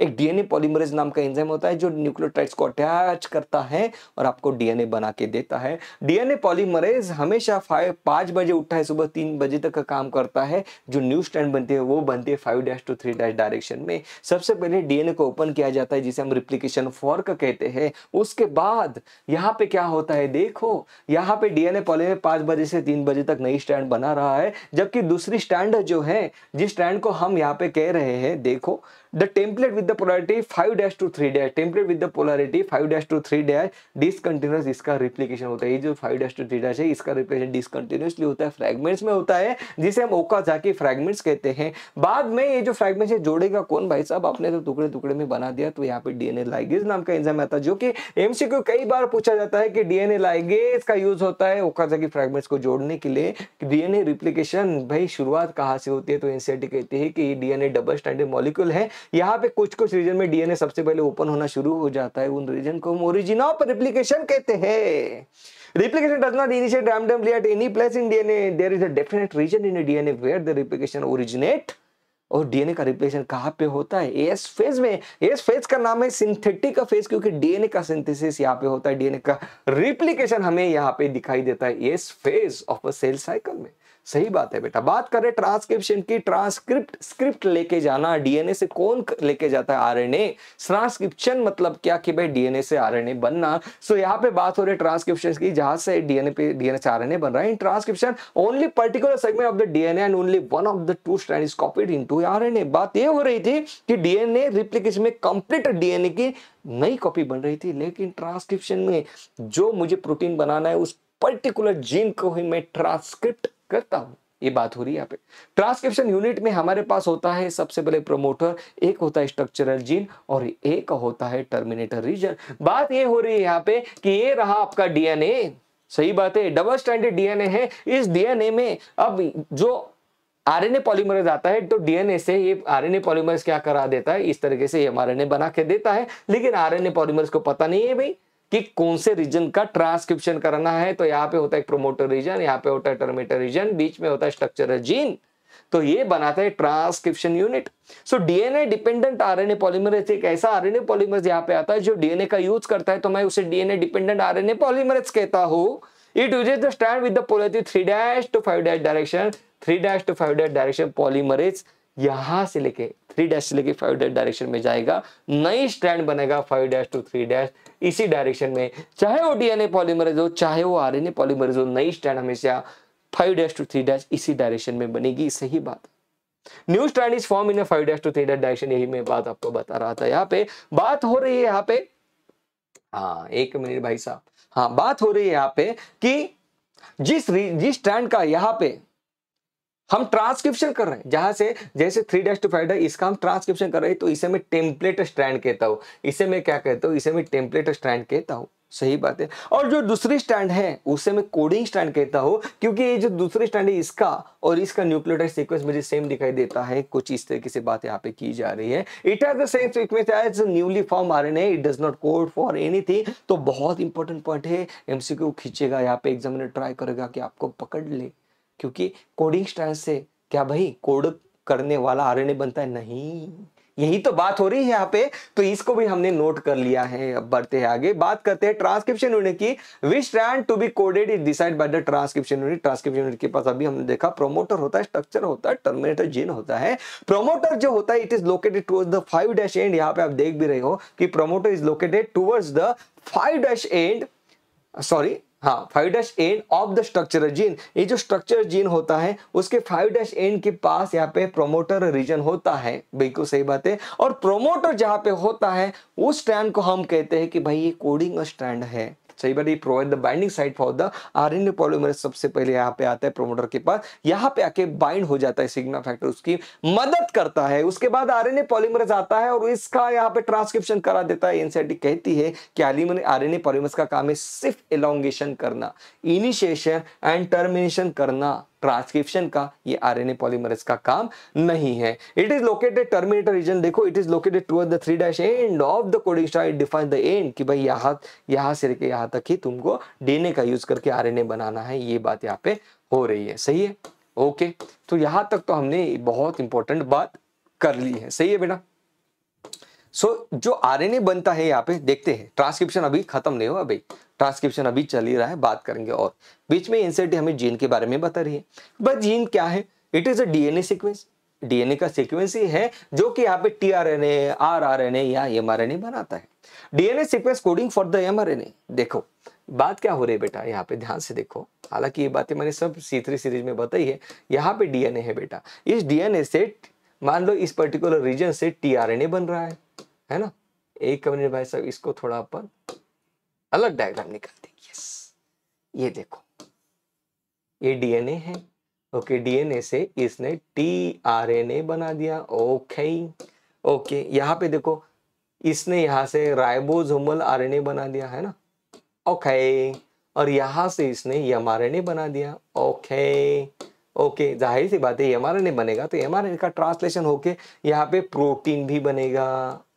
एक डीएनए पॉलीमरेज नाम का एंजाइम होता है जो न्यूक्लियोटाइड्स को अटैच करता है और आपको डीएनए बना के देता है। डीएनए पॉलीमरेज हमेशा फाइव पाँच बजे उठता है, सुबह तीन बजे तक का काम करता है। जो न्यू स्टैंड बनती है, वो बनती है five dash to three dash direction में। सबसे पहले डीएनए को ओपन किया जाता है, जिसे हम रिप्लीकेशन फॉर्क कहते हैं। उसके बाद यहाँ पे क्या होता है, देखो, यहाँ पे डीएनए पॉलीमरेज पाँच बजे से तीन बजे तक नई स्टैंड बना रहा है, जबकि दूसरी स्टैंड जो है, जिस स्टैंड को हम यहाँ पे कह रहे हैं, देखो the template with the polarity 5 dash to 3 dash, template with the polarity 5 dash to 3 dash, discontinuous इसका रिप्लीकेशन होता है। ये जो 5 dash to 3 dash है, इसका रिप्लीकेशन डिसकंटिन्यूसली होता है फ्रैगमेंट्स में होता है, जिसे हम ओकाजाकी फ्रैगमेंट्स कहते हैं। बाद में ये जो फ्रैगमेंट्स है, जोड़ेगा कौन भाई साहब? आपने तो टुकड़े टुकड़े में बना दिया तो यहाँ पे डीएनए लाइगेज नाम का एंजाइम आता है, जो कि एमसीक्यू कई बार पूछा जाता है कि डीएनए लाइगेज का यूज़ होता है ओकाजाकी फ्रैगमेंट्स को जोड़ने के लिए। डीएनए रिप्लीकेशन भाई, शुरुआत कहाँ से होती है? तो एनसीआरटी कहती है कि डीएनए डबल स्टैंडर्ड मॉलिक्यूल है। यहाँ पे कुछ कुछ कुछ रीजन में डीएनए सबसे पहले ओपन होना शुरू हो जाता है उन रीजन को हम ओरिजिन ऑफ़ रिप्लीकेशन कहते हैं। Replication does not initiate randomly at any place in dna there is a definite region in dna where the replication originate और डीएनए का रिप्लेशन कहाँ पे होता है? एस फ़ेज़ में। एस फ़ेज़ का नाम है सिंथेटिक फ़ेज़ क्योंकि डीएनए का सिंथेसिस यहाँ पे होता है। डीएनए का रिप्लिकेशन हमें यहाँ पे दिखाई देता है S phase of a cell cycle में। सही बात है बेटा। बात करें ट्रांसक्रिप्शन की ट्रांसक्रिप्ट स्क्रिप्ट लेके जाना डीएनए से कौन लेके जाता है आरएनए ट्रांसक्रिप्शन मतलब क्या कि भाई डीएनए से आरएनए बनना? सो यहाँ पे बात हो रही है ट्रांसक्रिप्शन की, जहाँ से डीएनए पे डीएनए से आरएनए बन रहा है। In transcription only particular segment of the DNA and only one of the two strand is copied into RNA बात ये हो रही थी कि डीएनए रिप्लिकेशन में कंप्लीट डीएनए की नई कॉपी बन रही थी, लेकिन ट्रांसक्रिप्शन में जो मुझे प्रोटीन बनाना है, उस पर्टिकुलर जीन को ही मैं ट्रांसक्रिप्ट करता हूँ। ये बात हो रही है यहाँ पे। ट्रांसक्रिप्शन यूनिट में हमारे पास होता है सबसे पहले प्रोमोटर एक होता है स्ट्रक्चरल जीन और एक होता है टर्मिनेटर रीजन बात ये हो रही है यहाँ पे कि ये रहा आपका डीएनए सही बात है डबल स्टैंडर्ड डीएनए है। इस डीएनए में अब जो आरएनए पॉलीमरेज आता है तो डीएनए से ये आरएनए पॉलीमरेज क्या करा देता है? इस तरीके से ये एमआरएनए बना के देता है। लेकिन आरएनए पॉलीमरेज को पता नहीं है भाई। कि कौन से रीजन का ट्रांसक्रिप्शन करना है? तो यहाँ पे होता है प्रोमोटर रीजन यहाँ पे होता है टर्मिनेटर रीजन बीच में होता है स्ट्रक्चरल जीन तो ये बनाता है transcription unit so DNA dependent RNA polymerase एक ऐसा आरएनए पॉलीमरेज यहाँ पे आता है जो डीएनए का यूज़ करता है तो मैं उसे डीएनए डिपेंडेंट आरएनए पॉलीमरेज कहता हूँ। It uses the strand with the polarity three dash direction three dash to five dash direction polymerase यहाँ से लेके थ्री डैश से लेके फाइव डैश डायरेक्शन में जाएगा। नई स्टैंड बनेगा five dash to three dash इसी डायरेक्शन में, चाहे वो डीएनए पॉलीमरेज हो, चाहे वो आरएनए पॉलीमरेज हो, नई स्टैंड हमेशा five dash to three dash इसी डायरेक्शन में बनेगी। सही बात। New strand is form in five dash to three dash direction यही मैं बात आपको बता रहा था। यहाँ पे बात हो रही है यहाँ पे हाँ एक मिनट भाई साहब। हाँ बात हो रही है यहाँ पे कि जिस जिस स्टैंड का यहाँ पे हम ट्रांसक्रिप्शन कर रहे हैं। जहाँ से जैसे थ्री डैश टू फाइव इसका हम ट्रांसक्रिप्शन कर रहे हैं तो इसे मैं टेम्पलेट स्टैंड कहता हूँ। इसे मैं क्या कहता हूँ? इसे मैं टेम्पलेट स्टैंड कहता हूँ। सही बात है। और जो दूसरी स्टैंड है, उसे मैं कोडिंग स्टैंड कहता हूँ, क्योंकि ये जो दूसरी स्टैंड है, इसका और इसका न्यूक्लियोटाइड सीक्वेंस मुझे सेम दिखाई देता है। कुछ इस तरीके से बात यहाँ पे की जा रही है। It has the same sequence as newly form RNA it does not code for anything तो बहुत इंपॉर्टेंट पॉइंट है। एमसीक्यू खींचेगा, यहाँ पे एग्जामिनर ट्राई करेगा कि आपको पकड़ ले। क्योंकि कोडिंग स्टाइल से क्या भाई कोड करने वाला आरएनए बनता है? नहीं। यही तो बात हो रही है यहाँ पे। तो इसको भी हमने नोट कर लिया है। अब बढ़ते हैं आगे। बात करते हैं ट्रांसक्रिप्शन यूनिट की। Which strand to be coded is decide by the transcription unit transcription unit के पास अभी हमने देखा प्रोमोटर होता है स्ट्रक्चर होता है टर्मिनेटर जीन होता है। प्रोमोटर जो होता है it is located towards the five dash end यहाँ पे आप देख भी रहे हो कि promoter is located towards the five dash end sorry हाँ five dash end of the structure gene ये जो स्ट्रक्चर जीन होता है, उसके फाइव डैश एंड के पास यहाँ पे प्रोमोटर रीजन होता है, बिल्कुल सही बात। है और प्रोमोटर जहाँ पे होता है, उस स्ट्रैंड को हम कहते हैं कि भाई ये कोडिंग स्ट्रैंड है। He provide the binding site for the RNA polymerase सबसे पहले यहाँ पे आता है प्रोमोटर के पास। यहाँ पे आके बाइंड हो जाता है सिग्मा फैक्टर उसकी। मदद करता है। उसके बाद आरएनए पॉलीमरेज आता है और इसका यहाँ पे ट्रांसक्रिप्शन करा देता है। एनसीआरटी कहती है कि आरएनए पॉलीमरेज का काम है सिर्फ़ एलोंगेशन करना। इनिशिएशन एंड टर्मिनेशन करना। ट्रांसक्रिप्शन का ये आरएनए पॉलीमरेज का काम नहीं है। It is located terminator region देखो it is located toward the three dash end of the coding star it define the end कि भाई यहाँ यहाँ से लेके यहाँ तक ही तुमको डीएनए का यूज़ करके आरएनए बनाना है ये बात यहाँ पे हो रही है। सही है? ओके तो यहाँ तक तो हमने बहुत इंपॉर्टेंट बात कर ली है। सही है बेटा? सो so, जो आरएनए बनता है यहाँ पे देखते हैं। ट्रांसक्रिप्शन अभी खत्म नहीं हुआ भाई। ट्रांसक्रिप्शन अभी चल ही रहा है, बात करेंगे और। बीच में एनसीटी हमें जीन के बारे में बता रही है। बस जीन क्या है? It is a DNA sequence DNA का सीक्वेंस ही है जो कि यहाँ पे T R N A R R N A या एम आर एन ए बनाता है। DNA sequence coding for the M R N A देखो, बात क्या हो रही है बेटा? यहाँ पे ध्यान से देखो। हालाँकि ये बातें मैंने सब सी थ्री सीरीज़ में बताई है। यहाँ पे डीएनए है बेटा। इस डीएनए से मान लो इस पर्टिकुलर रीजन से टीआरएनए बन रहा है। है ना? एक मिनट भाई साहब, इसको थोड़ा अपन अलग डायग्राम निकाल देंगे यस ये देखो। ये डीएनए है। ओके डीएनए से इसने टी आर एन ए बना दिया। ओके ओके यहाँ पे देखो, इसने यहाँ से राइबोसोमल आरएनए बना दिया, है ना? ओके और यहाँ से इसने एमआरएनए बना दिया। ओके ओके ज़ाहिर सी बात है एमआरएनए बनेगा तो एमआरएनए का ट्रांसलेशन होके यहाँ पे प्रोटीन भी बनेगा।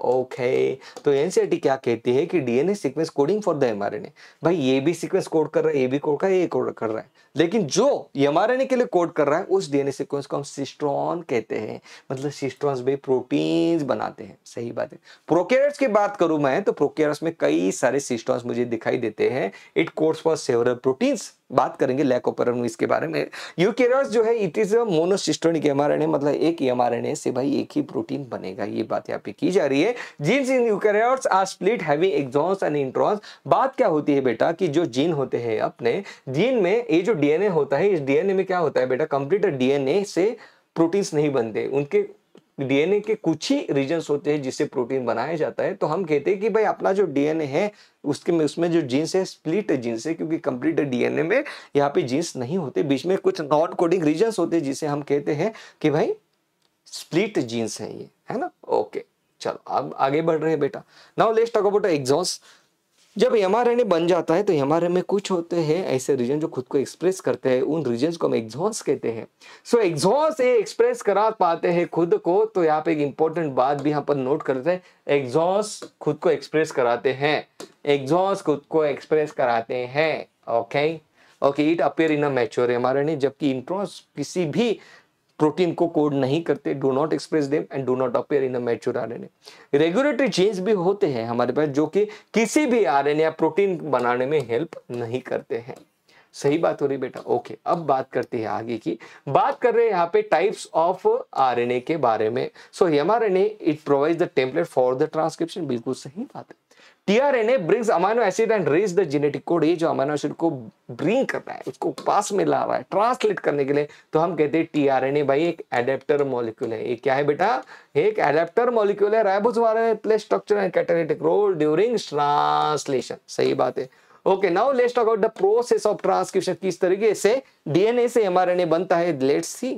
ओके तो एनसीआरटी क्या कहती है कि DNA sequence coding for the mRNA भाई, ये भी सीक्वेंस कोड कर रहा है, ये भी कोड कर ये कोड कर रहा है। लेकिन जो एमआरएनए के लिए कोड कर रहा है, उस डीएनए सीक्वेंस को हम सिस्ट्रॉन कहते हैं। मतलब सिस्ट्रॉन्स भी प्रोटीन्स बनाते हैं। सही बात है। प्रोकेरियोट्स की बात करूँ मैं तो प्रोकेरियोट्स में कई सारे सिस्ट्रॉन्स मुझे दिखाई देते हैं। It codes for several proteins बात करेंगे लैक ऑपरम इसके बारे में। यूकेरियोट्स जो है it is a monocistronic mRNA मतलब एक एमआरएनए से भाई एक ही प्रोटीन बनेगा। ये बात यहाँ पे की जा रही है। Genes in eukaryotes are split having exons and introns. बात क्या होती है बेटा कि जो जीन होते हैं अपने, जीन में ये जो डीएनए होता है, इस डीएनए में क्या होता है बेटा कंप्लीट डीएनए से प्रोटीन्स नहीं बनते। उनके डीएनए के कुछ ही रीजन्स होते हैं जिससे प्रोटीन बनाया जाता है। तो हम कहते हैं कि भाई अपना जो डीएनए है, उसके में, उसमें जो जीन्स है, स्प्लिट जीन्स है, क्योंकि कंप्लीट डीएनए में यहाँ पे जीन्स नहीं होते। बीच में कुछ नॉन कोडिंग रीजन्स होते हैं जिसे हम कहते हैं कि भाई स्प्लिट जीन्स है ये, है ना? ओके। चलो अब आगे बढ़ रहे हैं बेटा। Now let's talk about exhaust जब एमआरएनए बन जाता है तो एमआरएनए में कुछ होते हैं ऐसे रीजन जो खुद को एक्सप्रेस करते हैं। उन रीजन को हम एग्जॉन्स कहते हैं। सो so, एग्जॉन्स ये एक्सप्रेस करा पाते हैं खुद को तो यहाँ पे एक इंपॉर्टेंट बात भी यहाँ पर नोट करते हैं। एग्जॉन्स खुद को एक्सप्रेस कराते हैं। एग्जॉन्स खुद को एक्सप्रेस कराते हैं। Okay okay it appear in a mature mRNA जबकि इंट्रॉन्स किसी भी प्रोटीन को कोड नहीं करते do not express them and do not appear in mature RNA regulatory change भी होते हैं हमारे पास जो कि किसी भी आरएनए या प्रोटीन बनाने में हेल्प नहीं करते हैं। सही बात हो रही बेटा? ओके अब बात करते हैं आगे की। बात कर रहे हैं यहाँ पे टाइप्स ऑफ़ आरएनए के बारे में। So mRNA it provide the template for the transcription बिल्कुल सही बात है। TRNA brings amino acid and reads the genetic code ये जो अमाइनो एसिड को ब्रिंग कर रहा है उसको पास में ला रहा है ट्रांसलेट करने के लिए तो हम कहते हैं टीआरएनए भाई एक एडेप्टर मॉलिक्यूल है। ये क्या है बेटा? एक एडेप्टर मॉलिक्यूल है राइबोस वाले play structure and catalytic role during translation सही बात है। Okay now let's talk about the process of transcription किस तरीके से? डीएनए से एमआरएनए बनता है। Let's see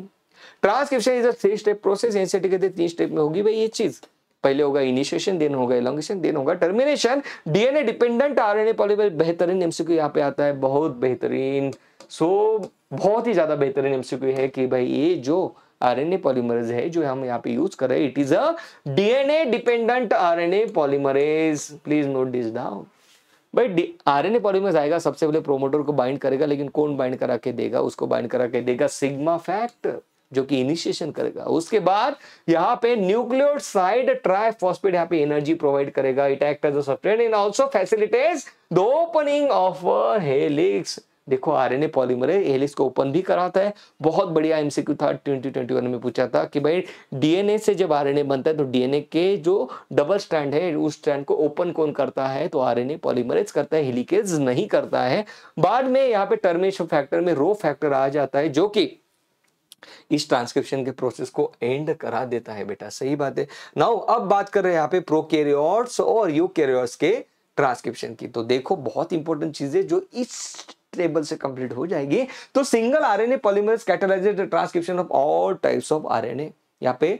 transcription is a three step process NCT कहते हैं तीन स्टेप में होगी भाई ये चीज़। पहले होगा इनिशिएशन देन होगा एलोंगेशन देन होगा termination DNA dependent RNA polymer बेहतरीन एमसीक्यू यहाँ पे आता है बहुत बेहतरीन। सो so, बहुत ही ज़्यादा बेहतरीन एमसीक्यू है कि भाई ये जो आरएनए पॉलीमरेज है जो हम यहाँ पे यूज़ कर रहे हैं it is a DNA dependent RNA polymerase please note this down भाई आरएनए पॉलीमरेज आएगा सबसे पहले प्रोमोटर को बाइंड करेगा लेकिन कौन बाइंड करा के देगा? उसको बाइंड करा के देगा सिग्मा फैक्टर जो कि इनिशिएशन करेगा। उसके बाद यहाँ पे न्यूक्लियर साइड ट्राइफॉस्फेट यहाँ पे एनर्जी प्रोवाइड करेगा। It act as substrate in also facilitates the opening of helix देखो आरएनए पॉलीमर है हेलिक्स को ओपन भी कराता है। बहुत बढ़िया एमसीक्यू था 2021 में पूछा था कि भाई डीएनए से जब आरएनए बनता है तो डीएनए के जो डबल स्टैंड है, उस स्टैंड को ओपन कौन करता है? तो आरएनए पॉलीमरेज करता है हेलिकेज नहीं करता है। बाद में यहाँ पे टर्मिनेशन फैक्टर में रो फैक्टर आ जाता है, जो कि इस ट्रांसक्रिप्शन के प्रोसेस को एंड करा देता है बेटा। सही बात है। नाउ अब बात कर रहे हैं यहाँ पे प्रोकैरियोट्स और यूकैरियोट्स के ट्रांसक्रिप्शन की। तो देखो, बहुत इंपॉर्टेंट चीज़ें जो इस टेबल से कंप्लीट हो जाएगी। तो single RNA polymerase catalyses transcription of all types of RNA यहाँ पे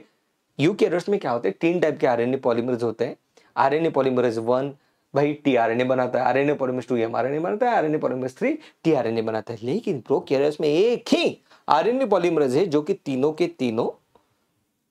यूकैरियोट्स में क्या होते हैं? तीन टाइप के आरएनए पॉलीमरेज होते हैं। आरएनए पॉलीमरेज वन भाई टीआरएनए बनाता है। आरएनए पॉलीमरेज टू एमआरएनए बनाता है। आरएनए पॉलीमरेज थ्री टीआरएनए बनाता है। लेकिन प्रोकैरियोट्स में एक ही आरएनए पॉलीमरेज है जो कि तीनों के तीनों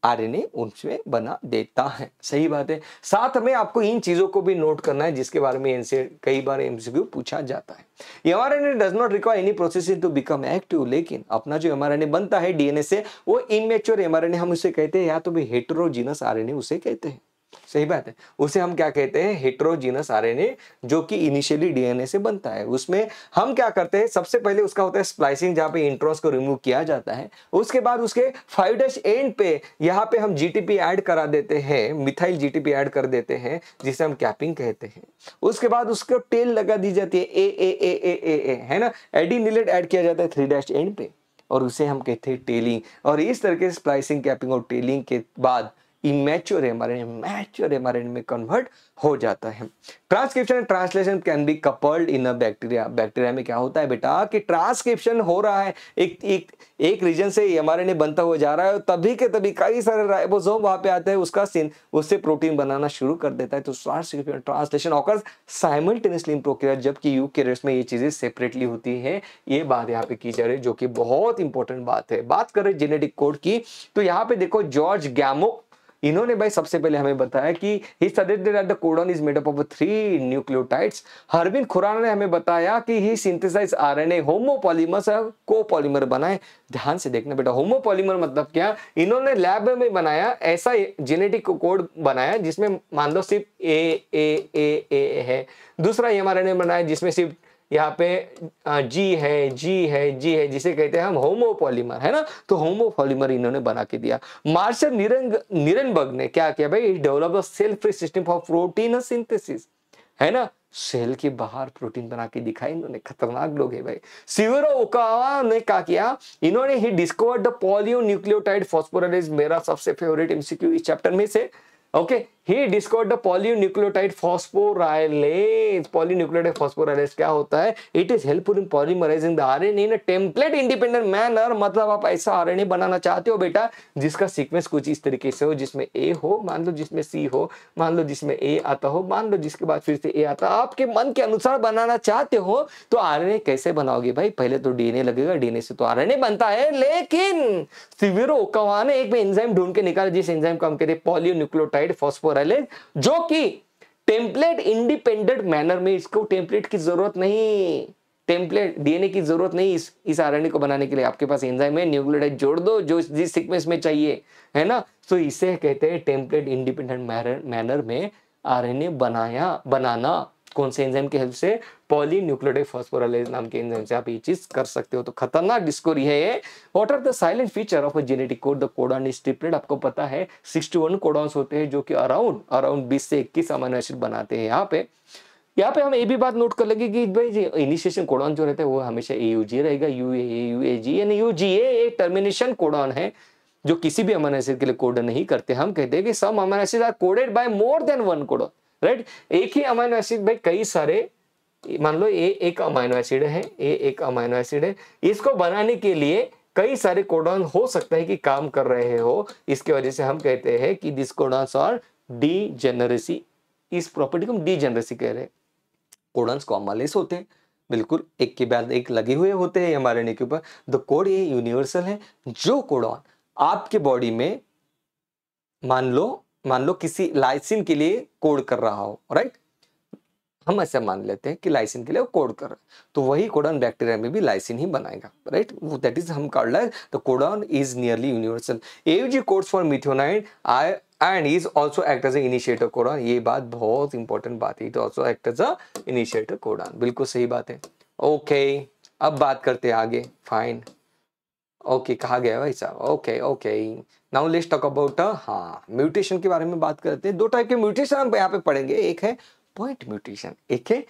आरएनए उनमें बना देता है। सही बात है। साथ में आपको इन चीज़ों को भी नोट करना है, जिसके बारे में कई बार एमसीक्यू पूछा जाता है। MRNA does not require any processing to become active लेकिन अपना जो एमआरएनए बनता है डीएनए से, वो इनमेच्योर एमआरएनए हम उसे कहते हैं, या तो भी हेट्रोजीनस आरएनए उसे कहते हैं। सही बात है। उसे हम क्या कहते हैं? हेट्रोजीनस आरएनए जो कि इनिशियली डीएनए से बनता है। उसमें हम क्या करते हैं? सबसे पहले उसका होता है स्प्लाइसिंग जहाँ पे इंट्रोस को रिमूव किया जाता है। उसके बाद उसके फाइव डैश एंड पे यहाँ पे हम जीटीपी ऐड करा देते हैं मिथाइल जीटीपी ऐड कर देते हैं, जिसे हम कैपिंग कहते हैं। उसके बाद उसको टेल लगा दी जाती है ए ए ए ए ए ए है ना? एडिनिलेट ऐड किया जाता है थ्री डैश एंड पे। और उसे हम कहते हैं टेलिंग और इस तरह से स्प्लाइसिंग कैपिंग और टेलिंग के बाद इमेच्योर एमआरएनए मैच्योर एमआरएनए में कन्वर्ट हो जाता है। Transcription and translation can be coupled in a bacteria bacteria में क्या होता है बेटा कि ट्रांसक्रिप्शन हो रहा है। एक एक एक रीजन से एमआरएनए बनता हुआ जा रहा है तभी के तभी कई सारे राइबोसोम वहाँ पे आते हैं, उसका सिन उससे प्रोटीन बनाना शुरू कर देता है। तो transcription translation occurs simultaneously in prokaryotes जबकि यूकेरियोट्स में ये चीज़ें सेपरेटली होती है। ये बात यहाँ पे की जा रही है, जो कि बहुत इंपॉर्टेंट बात है। बात करें जेनेटिक कोड की तो यहाँ पे देखो जॉर्ज गैमो इन्होंने भाई सबसे पहले हमें बताया कि codon is made up of three nucleotides Harvind Khorana ने हमें बताया कि ही सिंथेसाइज आरएनए होमोपॉलीमर से कोपॉलीमर बनाए। ध्यान से देखना बेटा होमोपॉलीमर मतलब क्या? इन्होंने लैब में बनाया ऐसा जेनेटिक कोड बनाया जिसमें मान लो सिर्फ़ ए ए ए ए है। दूसरा एमआरएनए बनाया जिसमें सिर्फ़ यहाँ पे जी है जी है जी है, जिसे कहते हैं हम होमोपॉलीमर है ना? तो होमोपॉलीमर इन्होंने बना के दिया। मार्शल निरंग, निरनबर्ग ने क्या किया भाई? Develop self system for protein synthesis है ना? सेल के बाहर प्रोटीन बना के दिखाई, इन्होंने खतरनाक लोग है भाई। सिवरो ओकावा ने क्या किया? इन्होंने he discovered the polynucleotide phosphorylase मेरा सबसे फेवरेट एमसीक्यू इस चैप्टर में से okay he discovered the polynucleotide phosphorylase polynucleotide phosphorylase क्या होता है? It is helpful in polymerising the RNA in template independent manner मतलब आप ऐसा आरएनए बनाना चाहते हो बेटा, जिसका सीक्वेंस कुछ इस तरीके से हो, जिसमें ए हो, मान लो जिसमें सी हो, मान लो जिसमें ए आता हो, मान लो जिसके बाद फिर से ए आता आपके मन के अनुसार बनाना चाहते हो तो आरएनए कैसे बनाओगे भाई? पहले तो डीएनए लगेगा डीएनए से तो आरएनए बनता है। लेकिन सिविरो ओकावा ने एक एंजाइम ढूंढ के निकाला, जिस एंजाइम को हम कहते हैं पॉलीन्यूक्लियोटाइड फॉस्फोराइलेज जो कि टेम्पलेट इंडिपेंडेंट मैनर में इसको टेम्पलेट की ज़रूरत नहीं टेम्पलेट डीएनए की ज़रूरत नहीं इस इस आरएनए को बनाने के लिए। आपके पास एंजाइम है न्यूक्लियोटाइड जोड़ दो, जो जिस सीक्वेंस में चाहिए, है ना? तो इसे कहते हैं टेम्पलेट इंडिपेंडेंट मैनर में आरएनए बनाया, बनाना। कौन से एंजाइम की हेल्प से पॉलीन्यूक्लियोटाइड फॉस्फोराइलेज नाम के एंजाइम से आप ये चीज़ कर सकते हो। तो खतरनाक डिस्कवरी है ये। What are the salient feature of a genetic code the codon is triplet आपको पता है। 61 कोडॉन्स होते हैं जो कि अराउंड अराउंड 20 से 21 अमीनो एसिड बनाते हैं यहाँ पे। यहाँ पे हम ये भी बात नोट कर लेंगे कि भाई इनिशिएशन कोडॉन जो रहता है वो हमेशा ए यू जी रहेगा। U A you A G यानी U G A termination codon है, जो किसी भी अमीनो एसिड के लिए कोड नहीं करते। हम कहते हैं कि some amino acid are coded by more than one codon right एक ही अमीनो एसिड भाई कई सारे, मान लो ए एक अमीनो एसिड है ए एक अमीनो एसिड है। इसको बनाने के लिए कई सारे कोडॉन हो सकता है कि काम कर रहे हो। इसके वजह से हम कहते हैं कि this codons are degeneracy इस प्रॉपर्टी को हम डी जेनरेसी कह रहे हैं। कोडॉन्स कॉमलेस होते हैं। बिल्कुल, एक के बाद एक लगे हुए होते हैं हमारे के ऊपर। द कोड ये यूनिवर्सल है। जो कोडॉन आपके बॉडी में, मान लो मान लो किसी लाइसिन के लिए कोड कर रहा हो राइट हम ऐसे मान लेते हैं कि लाइसिन के लिए कोड कर रहा है। तो वही कोडॉन बैक्टीरिया में भी लाइसिन ही बनाएगा राइट दैट इज़ हम कर रहे the codon is nearly universal AUG codes for methionine I and is also act as initiator codon ये बात बहुत इंपॉर्टेंट बात है it also act as a initiator codon बिल्कुल सही बात है। ओके okay, अब बात करते हैं आगे। फाइन ओके okay, कहा गया भाई साहब? Okay okay now let's talk about हाँ म्यूटेशन के बारे में बात करते हैं। दो टाइप के म्यूटेशन हम यहाँ पे पढ़ेंगे। एक है पॉइंट म्यूटेशन एक है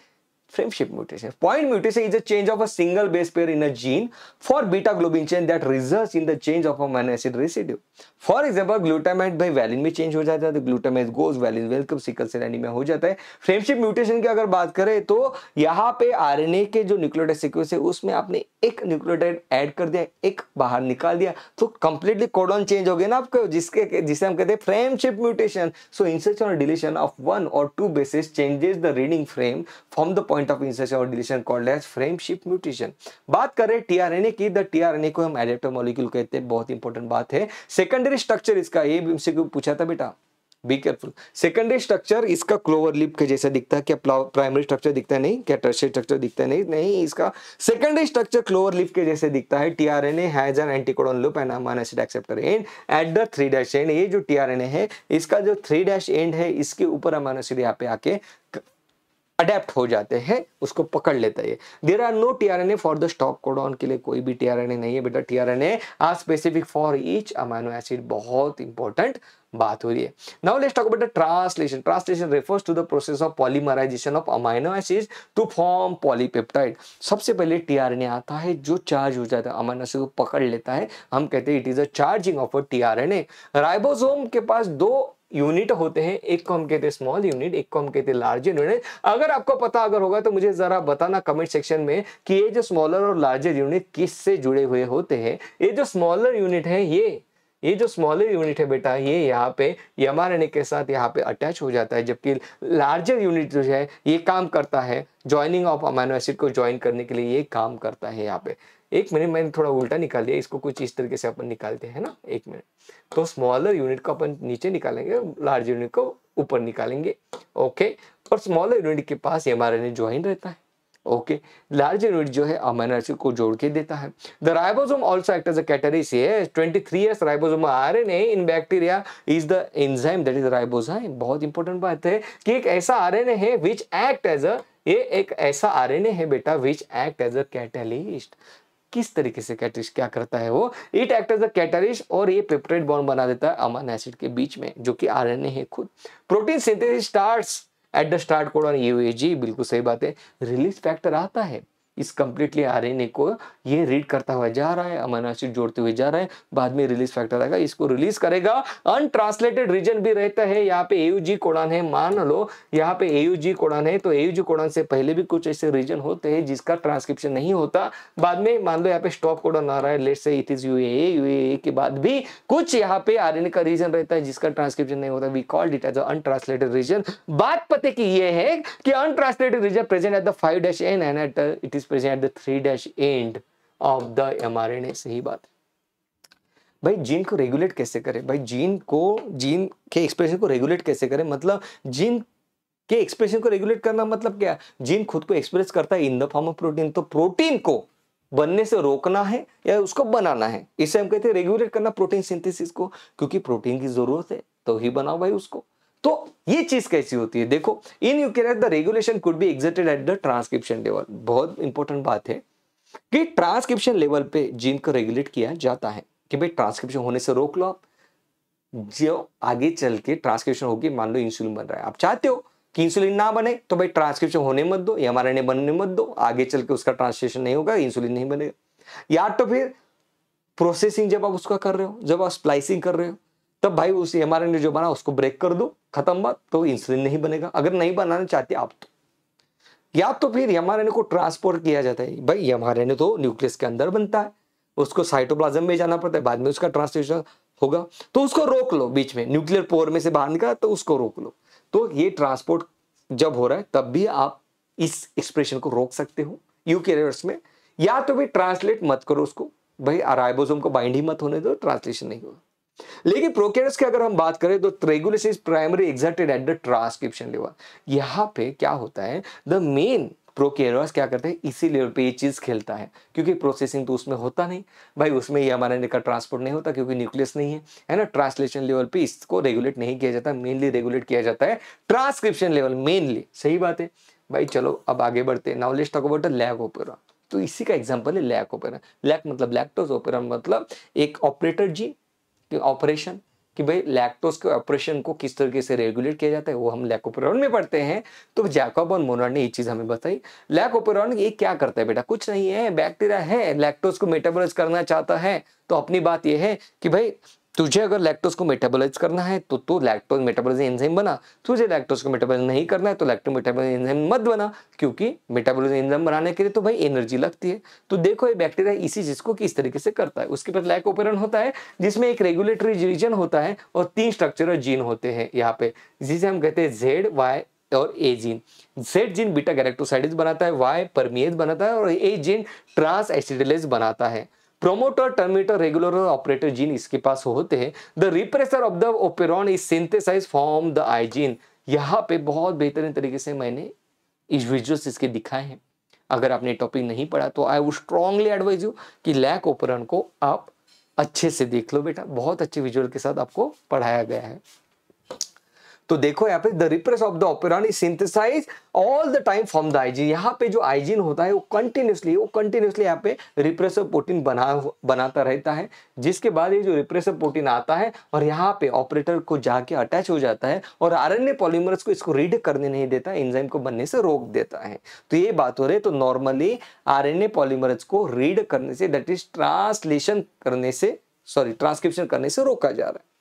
friendship mutation. Point mutation is a change of a single base pair in a gene for beta globin chain that results in the change of amino acid residue. For example, glutamate भाई वैलिन में चेंज हो जाता है तो glutamate goes valine welcome sickle cell anaemia हो जाता है फ्रेंडशिप म्यूटेशन की अगर बात करें तो यहाँ पे आरएनए के जो न्यूक्लियोटाइड सीक्वेंस है उसमें आपने एक न्यूक्लियोटाइड ऐड कर दिया एक बाहर निकाल दिया तो कंप्लीटली कोडॉन चेंज हो गया ना आपको जिसके जिसे हम कहते हैं फ्रेमशिप म्यूटेशन सो इंसर्शन और डिलीशन ऑफ़ वन और two bases changes the reading frame from the point of insertion और deletion called as frameshift mutation बात करें टीआरएनए की द टीआरएनए को हम एडेप्टर मॉलिक्यूल कहते हैं, बहुत इंपॉर्टेंट बात है। सेकेंडरी स्ट्रक्चर इसका, ये पूछा था बेटा? बी केयरफुल सेकेंडरी स्ट्रक्चर इसका क्लोवर लिप के जैसा दिखता है, क्या प्राइमरी स्ट्रक्चर दिखता है नहीं? क्या टर्शियरी स्ट्रक्चर दिखता है नहीं? नहीं, इसका सेकेंडरी स्ट्रक्चर क्लोवर लिप के जैसे दिखता है tRNA has an anticodon loop and amino acid acceptor end at the three dash end ये जो टीआरएनए है, इसका जो थ्री डैश एंड है, इसके ऊपर अमाइनो एसिड यहाँ पे आके अडेप्ट हो जाते हैं, उसको पकड़ लेता है। There are no tRNA for the stop codon के लिए कोई भी टीआरएनए नहीं है बेटा। TRNA R N A are specific for each amino acid बहुत इंपॉर्टेंट बात हो रही है। Now let's talk about the translation translation refers to the process of polymerisation of amino acids to form polypeptide सबसे पहले टीआरएनए आता है, जो चार्ज हो जाता है अमाइनो एसिड को पकड़ लेता है। हम कहते हैं it is a charging of a tRNA ribosome के पास दो यूनिट होते हैं, एक को हम कहते हैं स्मॉल यूनिट एक को हम कहते हैं लार्ज यूनिट अगर आपको पता अगर होगा तो मुझे जरा बताना कमेंट सेक्शन में कि ये जो स्मॉलर और लार्जर यूनिट किस से जुड़े हुए होते हैं। ये जो स्मॉलर यूनिट है, ये ये जो स्मॉलर यूनिट है बेटा, ये यहाँ पे एम के साथ यहाँ पे अटैच हो जाता है, जबकि लार्जर यूनिट जो है, ये काम करता है ज्वाइनिंग ऑफ़ अमाइनो एसिड को ज्वाइन करने के लिए ये काम करता है यहाँ पे। एक मिनट मैंने थोड़ा उल्टा निकाल दिया, इसको कुछ इस तरीके से अपन निकालते हैं ना? एक मिनट। तो स्मॉलर यूनिट को अपन नीचे निकालेंगे लार्ज यूनिट को ऊपर निकालेंगे ओके और स्मॉलर यूनिट के पास एम आर ज्वाइन रहता है ओके लार्ज यूनिट जो है अमाइनो एसिड को जोड़ के देता है। The ribosome also act as a catalyst है 23 years ribosome RNA in bacteria is the enzyme that is ribozyme बहुत इंपॉर्टेंट बात है कि एक ऐसा आरएनए है व्हिच एक्ट एज अ ये एक ऐसा आरएनए है बेटा which act as a catalyst किस तरीके से कैटरिश क्या करता है वो? It act as a catalyst और ये पेप्टाइड बॉन्ड बना देता है अमान एसिड के बीच में, जो कि आरएनए है खुद। Protein synthesis starts at the start codon UAG बिल्कुल सही बात है। रिलीज़ फैक्टर आता है। इस कंप्लीटली आरएनए को ये रीड करता हुआ जा रहा है अमीनो एसिड जोड़ते हुए जा रहा है, बाद में रिलीज़ फैक्टर आएगा, इसको रिलीज़ करेगा। अनट्रांसलेटेड रीजन भी रहता है, यहाँ पे एयूजी कोडान है, मान लो, यहाँ पे एयूजी कोडान है तो एयूजी कोडान से पहले भी कुछ ऐसे रीजन होते हैं जिसका ट्रांसक्रिप्शन नहीं होता। बाद में मान लो यहाँ पे स्टॉप कोडान आ रहा है let say it is U A के बाद भी कुछ यहाँ पे आरएनए का रीजन रहता है जिसका ट्रांसक्रिप्शन नहीं होता। We called it as untranslated region बात पते की ये है कि untranslated region present at the five dash N end at it is is present at the three dash end of the mRNA सही बात है। भाई जीन को रेगुलेट कैसे करें? भाई जीन को जीन के एक्सप्रेशन को रेगुलेट कैसे करें? मतलब जीन के एक्सप्रेशन को रेगुलेट करना मतलब क्या? जीन खुद को एक्सप्रेस करता है in the form of protein तो प्रोटीन को बनने से रोकना है या उसको बनाना है? इसे हम कहते हैं रेगुलेट करना प्रोटीन सिंथेसिस को, क्योंकि प्रोटीन की ज़रूरत है तो ही बनाओ भाई उसको। तो ये चीज़ कैसी होती है? देखो in eukaryote the regulation could be exerted at the transcription level बहुत इंपॉर्टेंट बात है कि ट्रांसक्रिप्शन लेवल पे जीन को रेगुलेट किया जाता है कि भाई ट्रांसक्रिप्शन होने से रोक लो आप। जो आगे चल के ट्रांसक्रिप्शन होगी, मान लो इंसुलिन बन रहा है। आप चाहते हो कि इंसुलिन ना बने तो भाई ट्रांसक्रिप्शन होने मत दो एम बनने मत दो। आगे चल के उसका ट्रांसलेशन नहीं होगा इंसुलिन नहीं बनेगा। या तो फिर प्रोसेसिंग जब आप उसका कर रहे हो, जब आप स्प्लाइसिंग कर रहे हो तब भाई उस एम जो बना, उसको ब्रेक कर दो, खत्म बात तो इंसुलिन नहीं बनेगा। अगर नहीं बनाना चाहते आप तो। या तो फिर एमआरएनए को ट्रांसपोर्ट किया जाता है। भाई एमआरएनए तो न्यूक्लियस के अंदर बनता है। उसको साइटोप्लाज्म में जाना पड़ता है, बाद में उसका ट्रांसलेशन होगा। तो उसको रोक लो बीच में न्यूक्लियर पोर में से बाहर निकाला तो उसको रोक लो। तो ये ट्रांसपोर्ट जब हो रहा है, तब भी आप इस एक्सप्रेशन को रोक सकते हो यूकेरियर्स में। या तो भी ट्रांसलेट मत करो उसको। भाई राइबोसोम को बाइंड ही मत होने दो ट्रांसलेशन नहीं होगा। लेकिन प्रोकैरियोट्स की अगर हम बात करें तो regulation is primary exerted at the transcription level यहाँ पे क्या होता है? द मेन प्रोकैरियोट्स क्या करते हैं? इसी लेवल पे ये चीज़ खेलता है, क्योंकि प्रोसेसिंग तो उसमें होता नहीं। भाई, उसमें ये हमारे का ट्रांसपोर्ट नहीं होता, क्योंकि न्यूक्लियस नहीं है। है ना? ट्रांसलेशन लेवल पे इसको रेगुलेट नहीं किया जाता मेनली रेगुलेट किया जाता है ट्रांसक्रिप्शन लेवल मेनली सही बात है? भाई, चलो, अब आगे बढ़ते हैं। Now let's talk about lac operon तो इसी का एग्जांपल है लैक ओपेरा लैक मतलब लैक्टोज ओपेरा मतलब एक ऑपरेटर जी कि ऑपरेशन कि भाई लैक्टोज के ऑपरेशन को किस तरीके से रेगुलेट किया जाता है, वो हम लैकोपेरॉन में पढ़ते हैं। तो जैकॉब और मोनर ने ये चीज़ हमें बताई। लैकोपेरॉन ये क्या करता है बेटा? कुछ नहीं है बैक्टीरिया है लैक्टोज को मेटाबोलाइज करना चाहता है। तो अपनी बात ये है कि भाई तुझे अगर लैक्टोज को मेटाबोलाइज करना है तो तू लैक्टोज मेटाबोलाइज एंजाइम बना। तुझे लैक्टोज को मेटाबोलाइज नहीं करना है तो लैक्टो मेटाबोलाइज एंजाइम मत बना, क्योंकि मेटाबोलाइज एंजाइम बनाने के लिए तो भाई एनर्जी लगती है। तो देखो ये बैक्टीरिया इसी चीज़ को किस तरीके से करता है। उसके पास लैक ओपेरन होता है, जिसमें एक रेगुलेटरी रीजन होता है और तीन स्ट्रक्चरल जीन होते हैं यहाँ पे, जिसे हम कहते हैं जेड वाई और A gene Z gene beta galactosidase बनाता है वाई परमिएज बनाता है और ए जीन ट्रांस एसिडिलेज बनाता है। Promoter terminator regular operator gene इसके पास होते हैं। The repressor of the operon is synthesise form the I gene यहाँ पे बहुत बेहतरीन तरीके से मैंने इस विजुअल्स इसके दिखाए हैं। अगर आपने टॉपिक नहीं पढ़ा तो I would strongly advise you कि लैक ओपेरॉन को आप अच्छे से देख लो बेटा। बहुत अच्छे विजुअल के साथ आपको पढ़ाया गया है। तो देखो यहाँ पे the repress of the operon is synthesise all the time from the I gene यहाँ पे जो आइजिन होता है, वो कंटिन्यूसली वो कंटिन्यूसली यहाँ पे रिप्रेसर प्रोटीन बना, बनाता रहता है। जिसके बाद ये जो रिप्रेसर प्रोटीन आता है और यहाँ पे ऑपरेटर को जाके अटैच हो जाता है और आरएनए पॉलीमर्स को इसको रीड करने नहीं देता एंजाइम को बनने से रोक देता है। तो ये बात हो रही है तो नॉर्मली आरएनए पॉलीमर्स को रीड करने से दैट इज़ ट्रांसलेशन करने से सॉरी ट्रांसक्रिप्शन करने से रोका जा रहा है।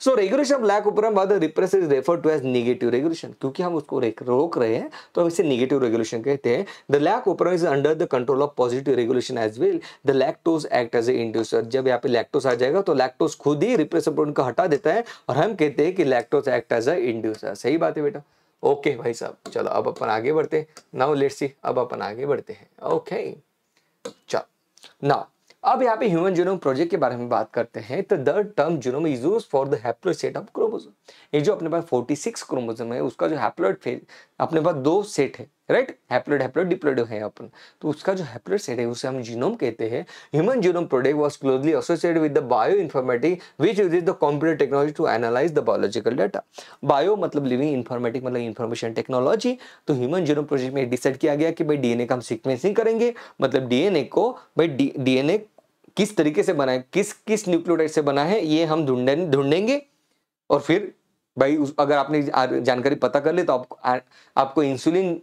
सो रेगुलेशन ऑफ़ लैक ऊपर बाद repress is refer to as negative regulation क्योंकि हम उसको रोक रहे हैं तो हम इसे नेगेटिव रेगुलेशन कहते हैं। द लैक ऊपर is under the control of positive regulation as well the lactose act as a inducer जब यहाँ पे लैक्टोज आ जाएगा तो लैक्टोज खुद ही रिप्रेसर प्रोटीन को हटा देता है और हम कहते हैं कि lactose act as a inducer सही बात है बेटा? ओके okay, भाई साहब चलो अब अपन आगे बढ़ते हैं। नाउ लेट्स सी अब अपन आगे बढ़ते हैं। Okay okay. चलो। नाउ अब यहाँ पे ह्यूमन जीनोम प्रोजेक्ट के बारे में बात करते हैं। तो the term genome is use for the haploid set of chromosome ये जो अपने पास 46 क्रोमोसोम है, उसका जो हैप्लोइड फ़ेज़ अपने पास दो सेट है। राइट हैप्लोइड हैप्लोइड डिप्लोइड है अपन। तो उसका जो हैप्लोइड सेट है उसे हम जीनोम कहते हैं। Human genome project was closely associated with the bio informatic which uses the computer technology to analyse the biological data bio मतलब लिविंग इन्फॉर्मेटिक मतलब इन्फॉर्मेशन टेक्नोलॉजी तो ह्यूमन जीनोम प्रोजेक्ट में डिसाइड किया गया कि भाई डीएनए का हम सीक्वेंसिंग करेंगे। मतलब डीएनए को भाई डीएनए किस तरीके से बना है किस किस न्यूक्लियोटाइड से बना है ये हम ढूंढे ढूंढेंगे। और फिर भाई अगर आपने जानकारी पता कर ली तो आप, आ, आपको इंसुलिन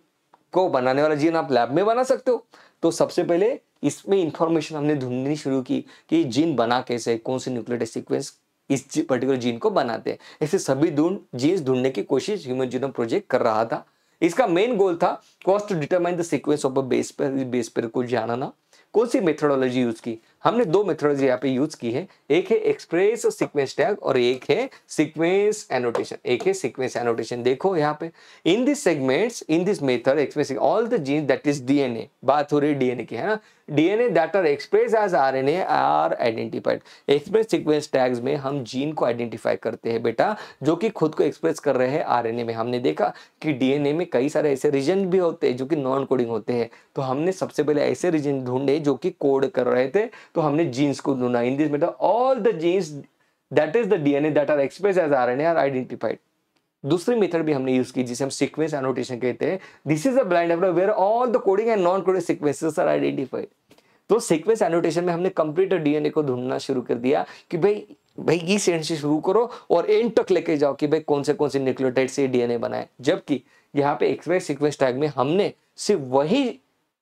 को बनाने वाला जीन आप लैब में बना सकते हो। तो सबसे पहले इसमें इंफॉर्मेशन हमने ढूंढनी शुरू की कि जीन बना कैसे, कौन से न्यूक्लियोटाइड सिक्वेंस इस पर्टिकुलर जीन को बनाते हैं। ऐसे सभी ढूंढ जीन्स ढूँढने की कोशिश ह्यूमन जीनोम प्रोजेक्ट कर रहा था। इसका मेन गोल था cost to determine the sequence of a base pair base pair को जानना कौन सी मेथोडोलॉजी यूज़ की? हमने दो मेथोडोलॉजी यहाँ पे यूज़ की है। एक है एक्सप्रेस सीक्वेंस टैग और एक है सीक्वेंस एनोटेशन एक है सीक्वेंस एनोटेशन देखो यहाँ पे in this segments in this method express all the gene that is DNA बात हो रही है डीएनए की, है ना? DNA that are express as RNA are identified express sequence tags में हम जीन को आइडेंटिफाई करते हैं बेटा, जो कि खुद को एक्सप्रेस कर रहे हैं आरएनए में। हमने देखा कि डीएनए में कई सारे ऐसे रीजन भी होते हैं जो कि नॉन कोडिंग होते हैं। तो हमने सबसे पहले ऐसे रीजन ढूंढे जो कि कोड कर रहे थे। तो हमने जीन्स को ढूंढा। In this method all the genes that is the DNA that are express as RNA are identified दूसरी मेथड भी हमने यूज़ की, जिसे हम सीक्वेंस एनोटेशन कहते हैं। This is a blind where all the coding and non coding sequences are identified तो सीक्वेंस एनोटेशन में हमने कंप्लीट डीएनए को ढूंढना शुरू कर दिया कि भाई भाई, इस एंड से शुरू करो और एंड तक लेके जाओ कि भाई कौन से कौन से न्यूक्लियोटाइड से डीएनए बनाए। जबकि यहाँ पे एक्सप्रेस सीक्वेंस टैग में हमने सिर्फ़ वही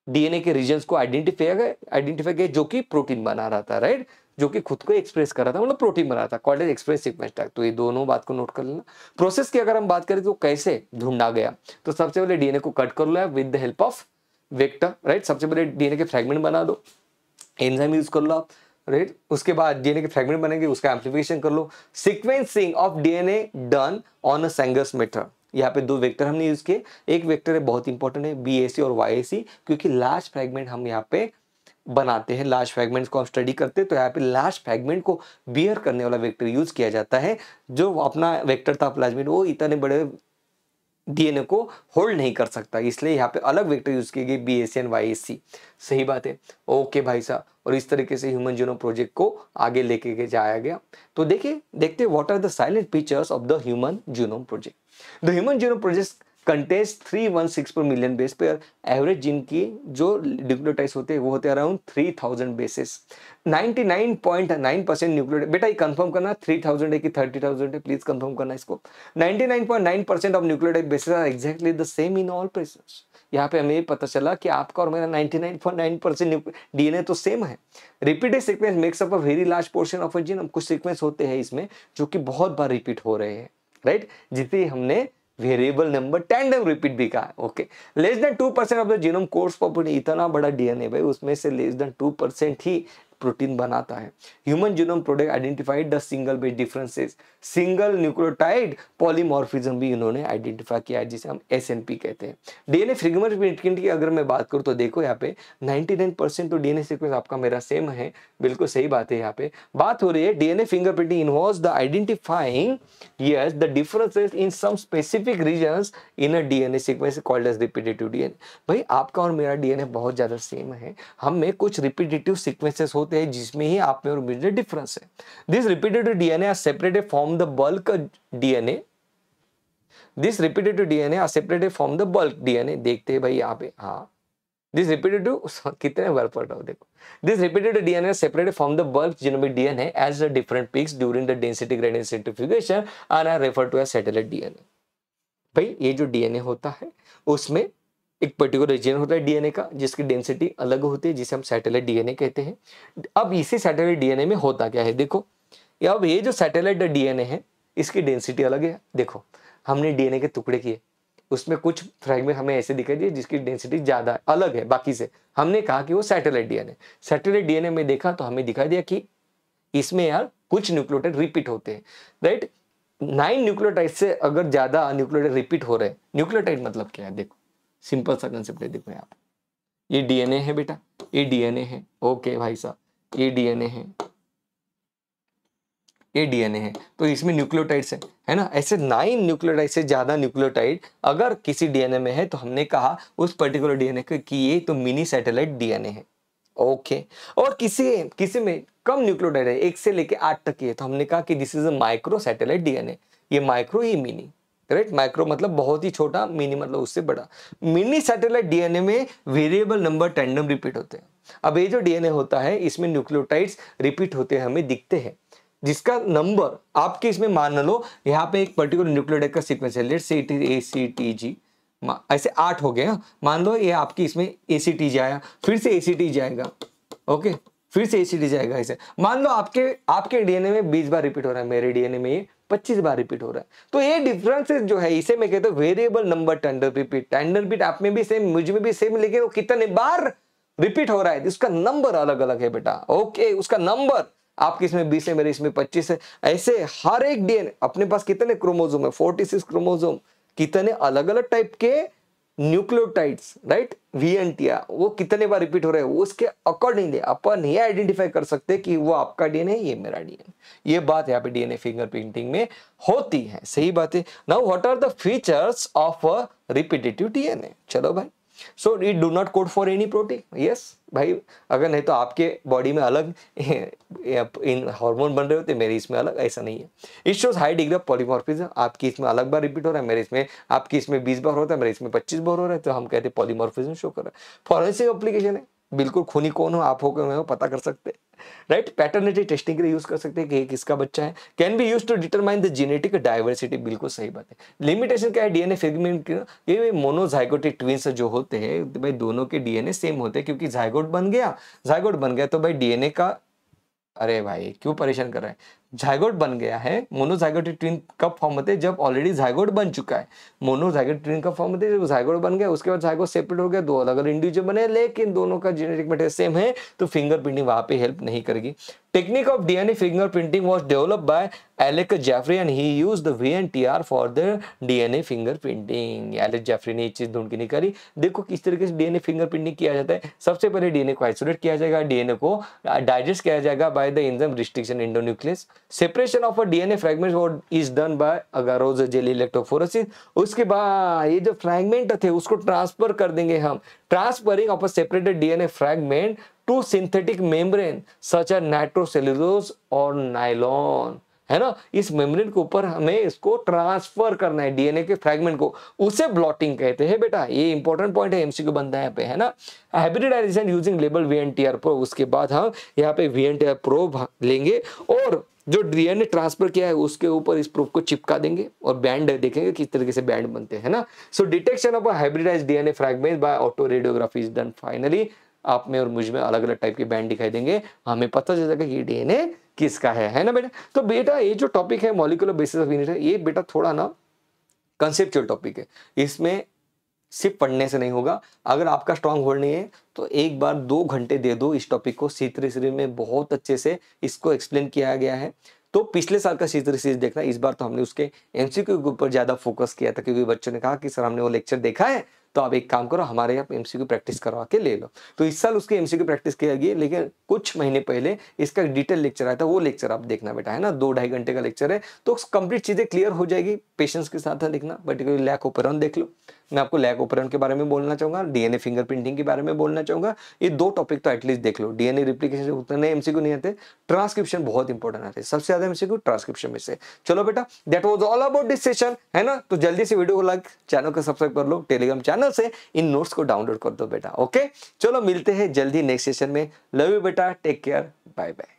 डीएनए के रीजन को आइडेंटिफाई आइडेंटिफाई किया जो कि प्रोटीन बना रहा था राइट जो कि खुद को एक्सप्रेस कर रहा था मतलब प्रोटीन बना रहा था कॉल्ड एक्सप्रेस टैग तो ये दोनों बात को नोट कर लेना। प्रोसेस की अगर हम बात करें तो कैसे ढूंढा गया? तो सबसे पहले डीएनए को कट कर लो with the help of vector right सबसे पहले डीएनए के फ्रेगमेंट बना दो। एंजाइम यूज़ कर लो आप राइट उसके बाद डीएनए के फ्रेगमेंट बनेंगे, उसका एम्प्लीफिकेशन कर लो। Sequencing of DNA done on a Sanger's method यहाँ पे दो वेक्टर हमने यूज़ किए। एक वेक्टर है बहुत इंपॉर्टेंट है बी और वाई क्योंकि लास्ट फ्रेगमेंट हम यहाँ पे बनाते हैं लार्ज फ्रेगमेंट्स को हम स्टडी करते हैं तो यहाँ पे लार्ज फ्रेगमेंट को बियर करने वाला वेक्टर यूज़ किया जाता है, जो अपना वेक्टर था प्लाज्मिड वो इतने बड़े डीएनए को होल्ड नहीं कर सकता, इसलिए यहाँ पे अलग वेक्टर यूज़ किए गए B S and Y S C सही बात है। ओके भाई साहब, और इस तरीके से ह्यूमन जीनोम प्रोजेक्ट को आगे लेके जाया गया। तो देखिए, देखते what are the silent features of the human genome project the human genome project contains 316 पर मिलियन बेस पर एवरेज जिन की जो न्यूक्लियोटाइड्स होते हैं, वो होते हैं अराउंड 3000 बेसिस 99.9 परसेंट न्यूक्लियोटाइड बेटा ये कंफर्म करना 3000 है कि 30000 है? प्लीज़ कंफर्म करना इसको. 99.9 percent of nucleotide bases are exactly the same in all places यहाँ पे हमें पता चला कि आपका और मेरा 99.9 परसेंट डीएनए तो सेम है. Repeated sequence makes up a very large portion of a gene कुछ सीक्वेंस होते हैं इसमें जो कि बहुत बार रिपीट हो रहे हैं राइट जिसे हमने वेरिएबल नंबर टैंडम रिपीट भी कहा okay less than two percent of the genome course population इतना बड़ा डीएनए भाई, उसमें से लेस देन टू परसेंट ही प्रोटीन बनाता है। Human genome product identified the single base differences single nucleotide polymorphism भी इन्होंने आइडेंटिफाई किया है, जिसे हम एसएनपी कहते हैं। डीएनए फिगमेंट की अगर मैं बात करूँ तो देखो यहाँ पे 99% तो डीएनए सीक्वेंस आपका मेरा सेम है। बिल्कुल सही बात है यहाँ पे। बात हो रही है DNA fingerprinting involves the identifying yes the differences in some specific regions in a DNA sequence called as repetitive DNA भाई, आपका और मेरा डीएनए बहुत ज़्यादा सेम है। हम में कुछ रिपीटेटिव सीक्वेंसेस होते हैं, जिसमें ही आप में और मुझे डिफरेंस है। This repetitive DNA are separated from the bulk DNA this repetitive DNA are separated from the bulk DNA देखते हैं भाई यहाँ पे हाँ। दिस रिपीटेटिव कितने वर्ड पढ़ रहा हूँ, देखो। This repetitive DNA separated from the bulk genomic DNA as the different peaks during the density gradient centrifugation and are refer to as satellite DNA भाई, ये जो डीएनए होता है, उसमें एक पर्टिकुलर रीजन होता है डीएनए का, जिसकी डेंसिटी अलग होती है, जिसे हम सैटेलाइट डीएनए कहते हैं। अब इसी सैटेलाइट डीएनए में होता क्या है? देखो, अब ये जो सैटेलाइट डीएनए है, इसकी डेंसिटी अलग है। देखो, हमने डीएनए के टुकड़े किए। उसमें कुछ फ्रेगमेंट हमें ऐसे दिखाई दिए, जिसकी डेंसिटी ज़्यादा अलग है, बाकी से। हमने कहा कि वो सैटेलाइट डीएनए सैटेलाइट डीएनए में देखा तो हमें दिखाई दिया कि इसमें यार कुछ न्यूक्लियोटाइड रिपीट होते हैं। राइट नाइन न्यूक्लियोटाइड से अगर ज़्यादा न्यूक्लियोटाइड रिपीट हो रहे हैं न्यूक्लियोटाइड मतलब क्या है? देखो सिंपल सा कंसेप्ट है, देखो यहाँ ये डीएनए है बेटा, ये डीएनए है। ओके भाई साहब, ये डीएनए है। ये डीएनए है। तो इसमें न्यूक्लियोटाइड्स है है ना? ऐसे नाइन न्यूक्लियोटाइड से ज़्यादा न्यूक्लियोटाइड अगर किसी डीएनए में है तो हमने कहा उस पर्टिकुलर डीएनए को ये तो मिनी सैटेलाइट डीएनए है। ओके और किसी किसी में कम न्यूक्लियोटाइड है, एक से लेके आठ तक है तो हमने कहा कि this is a micro satellite DNA ये माइक्रो ही मिनी राइट माइक्रो मतलब बहुत ही छोटा मिनी मतलब उससे बड़ा। मिनी सैटेलाइट डीएनए में वेरिएबल नंबर टैंडम रिपीट होते हैं। अब ये जो डीएनए होता है, इसमें न्यूक्लियोटाइड्स रिपीट होते हैं, हमें दिखते हैं। जिसका नंबर आपके इसमें मान लो, यहाँ पे एक पर्टिकुलर न्यूक्लियोटाइड का सीक्वेंस है। Let say it is A C T G ऐसे आठ हो गया मान लो ये आपकी इसमें ए सी टी जाया फिर से ए सी टी जाएगा ओके फिर से ए सी टी जाएगा ऐसे। मान लो आपके आपके डीएनए में बीस बार रिपीट हो रहा है, मेरे डीएनए में ये। पच्चीस बार रिपीट हो रहा है। तो ये डिफरेंसेस जो है, इसे मैं कहता हूँ variable number tender repeat tender repeat आप में भी सेम मुझमें भी सेम लेकिन वो कितने बार रिपीट हो रहा है? उसका नंबर अलग अलग है बेटा। ओके उसका नंबर आपके इसमें बीस है, मेरे इसमें पच्चीस है। ऐसे हर एक डीएनए अपने पास कितने क्रोमोजोम है? फोर्टी सिक्स क्रोमोजोम कितने अलग अलग टाइप के न्यूक्लियोटाइड्स राइट वीएनटिया वो कितने बार रिपीट हो रहे हैं उसके अकॉर्डिंगली अपन ये आइडेंटिफाई कर सकते हैं कि वो आपका डीएनए ये मेरा डीएनए ये बात यहाँ पे डीएनए फिंगरप्रिंटिंग में होती है। सही बात है। Now what are the features of a repetitive DNA चलो भाई। So it do not code for any protein yes भाई, अगर नहीं तो आपके बॉडी में अलग, <laughs> इन हार्मोन बन रहे होते, मेरे इसमें अलग, ऐसा नहीं है। It shows high degree of polymorphism आपकी इसमें अलग बार रिपीट हो रहा है, मेरे इसमें, आपकी इसमें बीस बार होता है, मेरे इसमें पच्चीस बार हो रहा है तो हम कहते हैं पॉलीमॉर्फिज्म शो कर रहा है। फॉरेंसिक एप्लीकेशन है। बिल्कुल खूनी कौन हो, आप हो क्यों हो, पता कर सकते हैं। राइट पैटर्निटी टेस्टिंग के लिए यूज़ कर सकते हैं कि किसका बच्चा है? Can be use to determine the genetic diversity बिल्कुल सही बात है। लिमिटेशन क्या है? डीएनए फिगमेंट ये मोनोजाइगोटिक ट्विंस जो होते हैं तो भाई दोनों के डीएनए सेम होते हैं, क्योंकि जायगोट बन गया। जायगोट बन गया तो भाई डीएनए का, अरे भाई, क्यों परेशान कर रहा है? जाइगोट बन गया है मोनोजाइगोटिक ट्विन कब फॉर्म होते हैं? जब ऑलरेडी जाइगोट बन चुका है। मोनोजाइगोटिक ट्विन कब फॉर्म होते हैं? जब जाइगोट बन गया, उसके बाद जाइगोट सेपरेट हो गया, दो अलग अलग इंडिविजुअल बने, लेकिन दोनों का जेनेटिक मटेरियल सेम है तो फिंगर प्रिंटिंग वहाँ पे हेल्प नहीं करेगी। Technique of DNA fingerprinting was develop by Alec Jeffrey and he use the V N T R for the DNA fingerprinting Alec Jeffrey ने ये चीज़ ढूंढ के निकाली। देखो किस तरीके से डीएनए फिंगर प्रिंटिंग किया जाता है। सबसे पहले डीएनए को आइसोलेट किया जाएगा। डीएनए को डाइजेस्ट किया जाएगा by the enzyme restriction endonuclease separation of a DNA fragment is done by agarose jelly electrophoresis उसके बाद ये जो फ्रैगमेंट थे, उसको ट्रांसफ़र कर देंगे हम। Transferring of a separated DNA fragment to synthetic membrane such a nitrocellulose और नाइलॉन है ना? इस मेम्ब्रेन के ऊपर हमें इसको ट्रांसफ़र करना है डीएनए के फ्रैगमेंट को। उसे ब्लॉटिंग कहते हैं, बेटा। ये इंपॉर्टेंट पॉइंट है एमसीक्यू बनता है यहाँ पे, है ना? Hybridisation using label VNTR probe उसके बाद हम यहाँ पे वीएनटीआर प्रो लेंगे और जो डीएनए ट्रांसफ़र किया है, उसके ऊपर इस प्रूफ को चिपका देंगे और बैंड देखेंगे किस तरीके से बैंड बनते हैं ना? So detection of hybridise DNA fragment by autoradiography is done finally आप में और मुझमें अलग अलग टाइप के बैंड दिखाई देंगे। हमें पता चल जाएगा कि डीएनए किसका है है ना बेटा? तो बेटा, ये जो टॉपिक है मॉलिकुलर बेसिस ऑफ़ यूनिट है, ये बेटा थोड़ा ना कंसेप्चुअल टॉपिक है। इसमें सिर्फ़ पढ़ने से नहीं होगा। अगर आपका स्ट्रांग होल्ड नहीं है तो एक बार दो घंटे दे दो इस टॉपिक को। सीतरी सीरीज़ में बहुत अच्छे से इसको एक्सप्लेन किया गया है। तो पिछले साल का सीतरी सीरीज़ देखना, इस बार तो हमने उसके एमसीक्यू के ऊपर ज़्यादा फोकस किया था, क्योंकि बच्चों ने कहा कि, सर, हमने वो लेक्चर देखा है तो आप एक काम करो, हमारे यहाँ एमसीक्यू प्रैक्टिस करवा के ले लो। तो इस साल उसकी एमसीक्यू प्रैक्टिस किया गई लेकिन कुछ महीने पहले इसका डिटेल लेक्चर आया था, वो लेक्चर आप देखना बेटा, है ना? दो ढाई घंटे का लेक्चर है तो कंप्लीट चीज़ें क्लियर हो जाएगी। पेशेंस के साथ देखना पर्टिकुलर लैक ओपरन देख लो। मैं आपको लैक ओपरन के बारे में बोलना चाहूँगा डीएनए फिंगरप्रिंटिंग के बारे में बोलना चाहूँगा। ये दो टॉपिक तो एटलीस्ट देख लो। डीएनए रिप्लीकेशन उतने एमसीक्यू नहीं आते ट्रांसक्रिप्शन बहुत इंपॉर्टेंट आते सबसे ज़्यादा एमसीक्यू ट्रांसक्रिप्शन में से। चलो बेटा that was all about this session है ना? तो जल्दी से वीडियो को लाइक चैनल को सब्सक्राइब कर लो टेलीग्राम चैनल से। इन नोट्स को डाउनलोड कर दो बेटा ओके चलो मिलते हैं जल्दी नेक्स्ट सेशन में। लव यू बेटा टेक केयर बाय बाय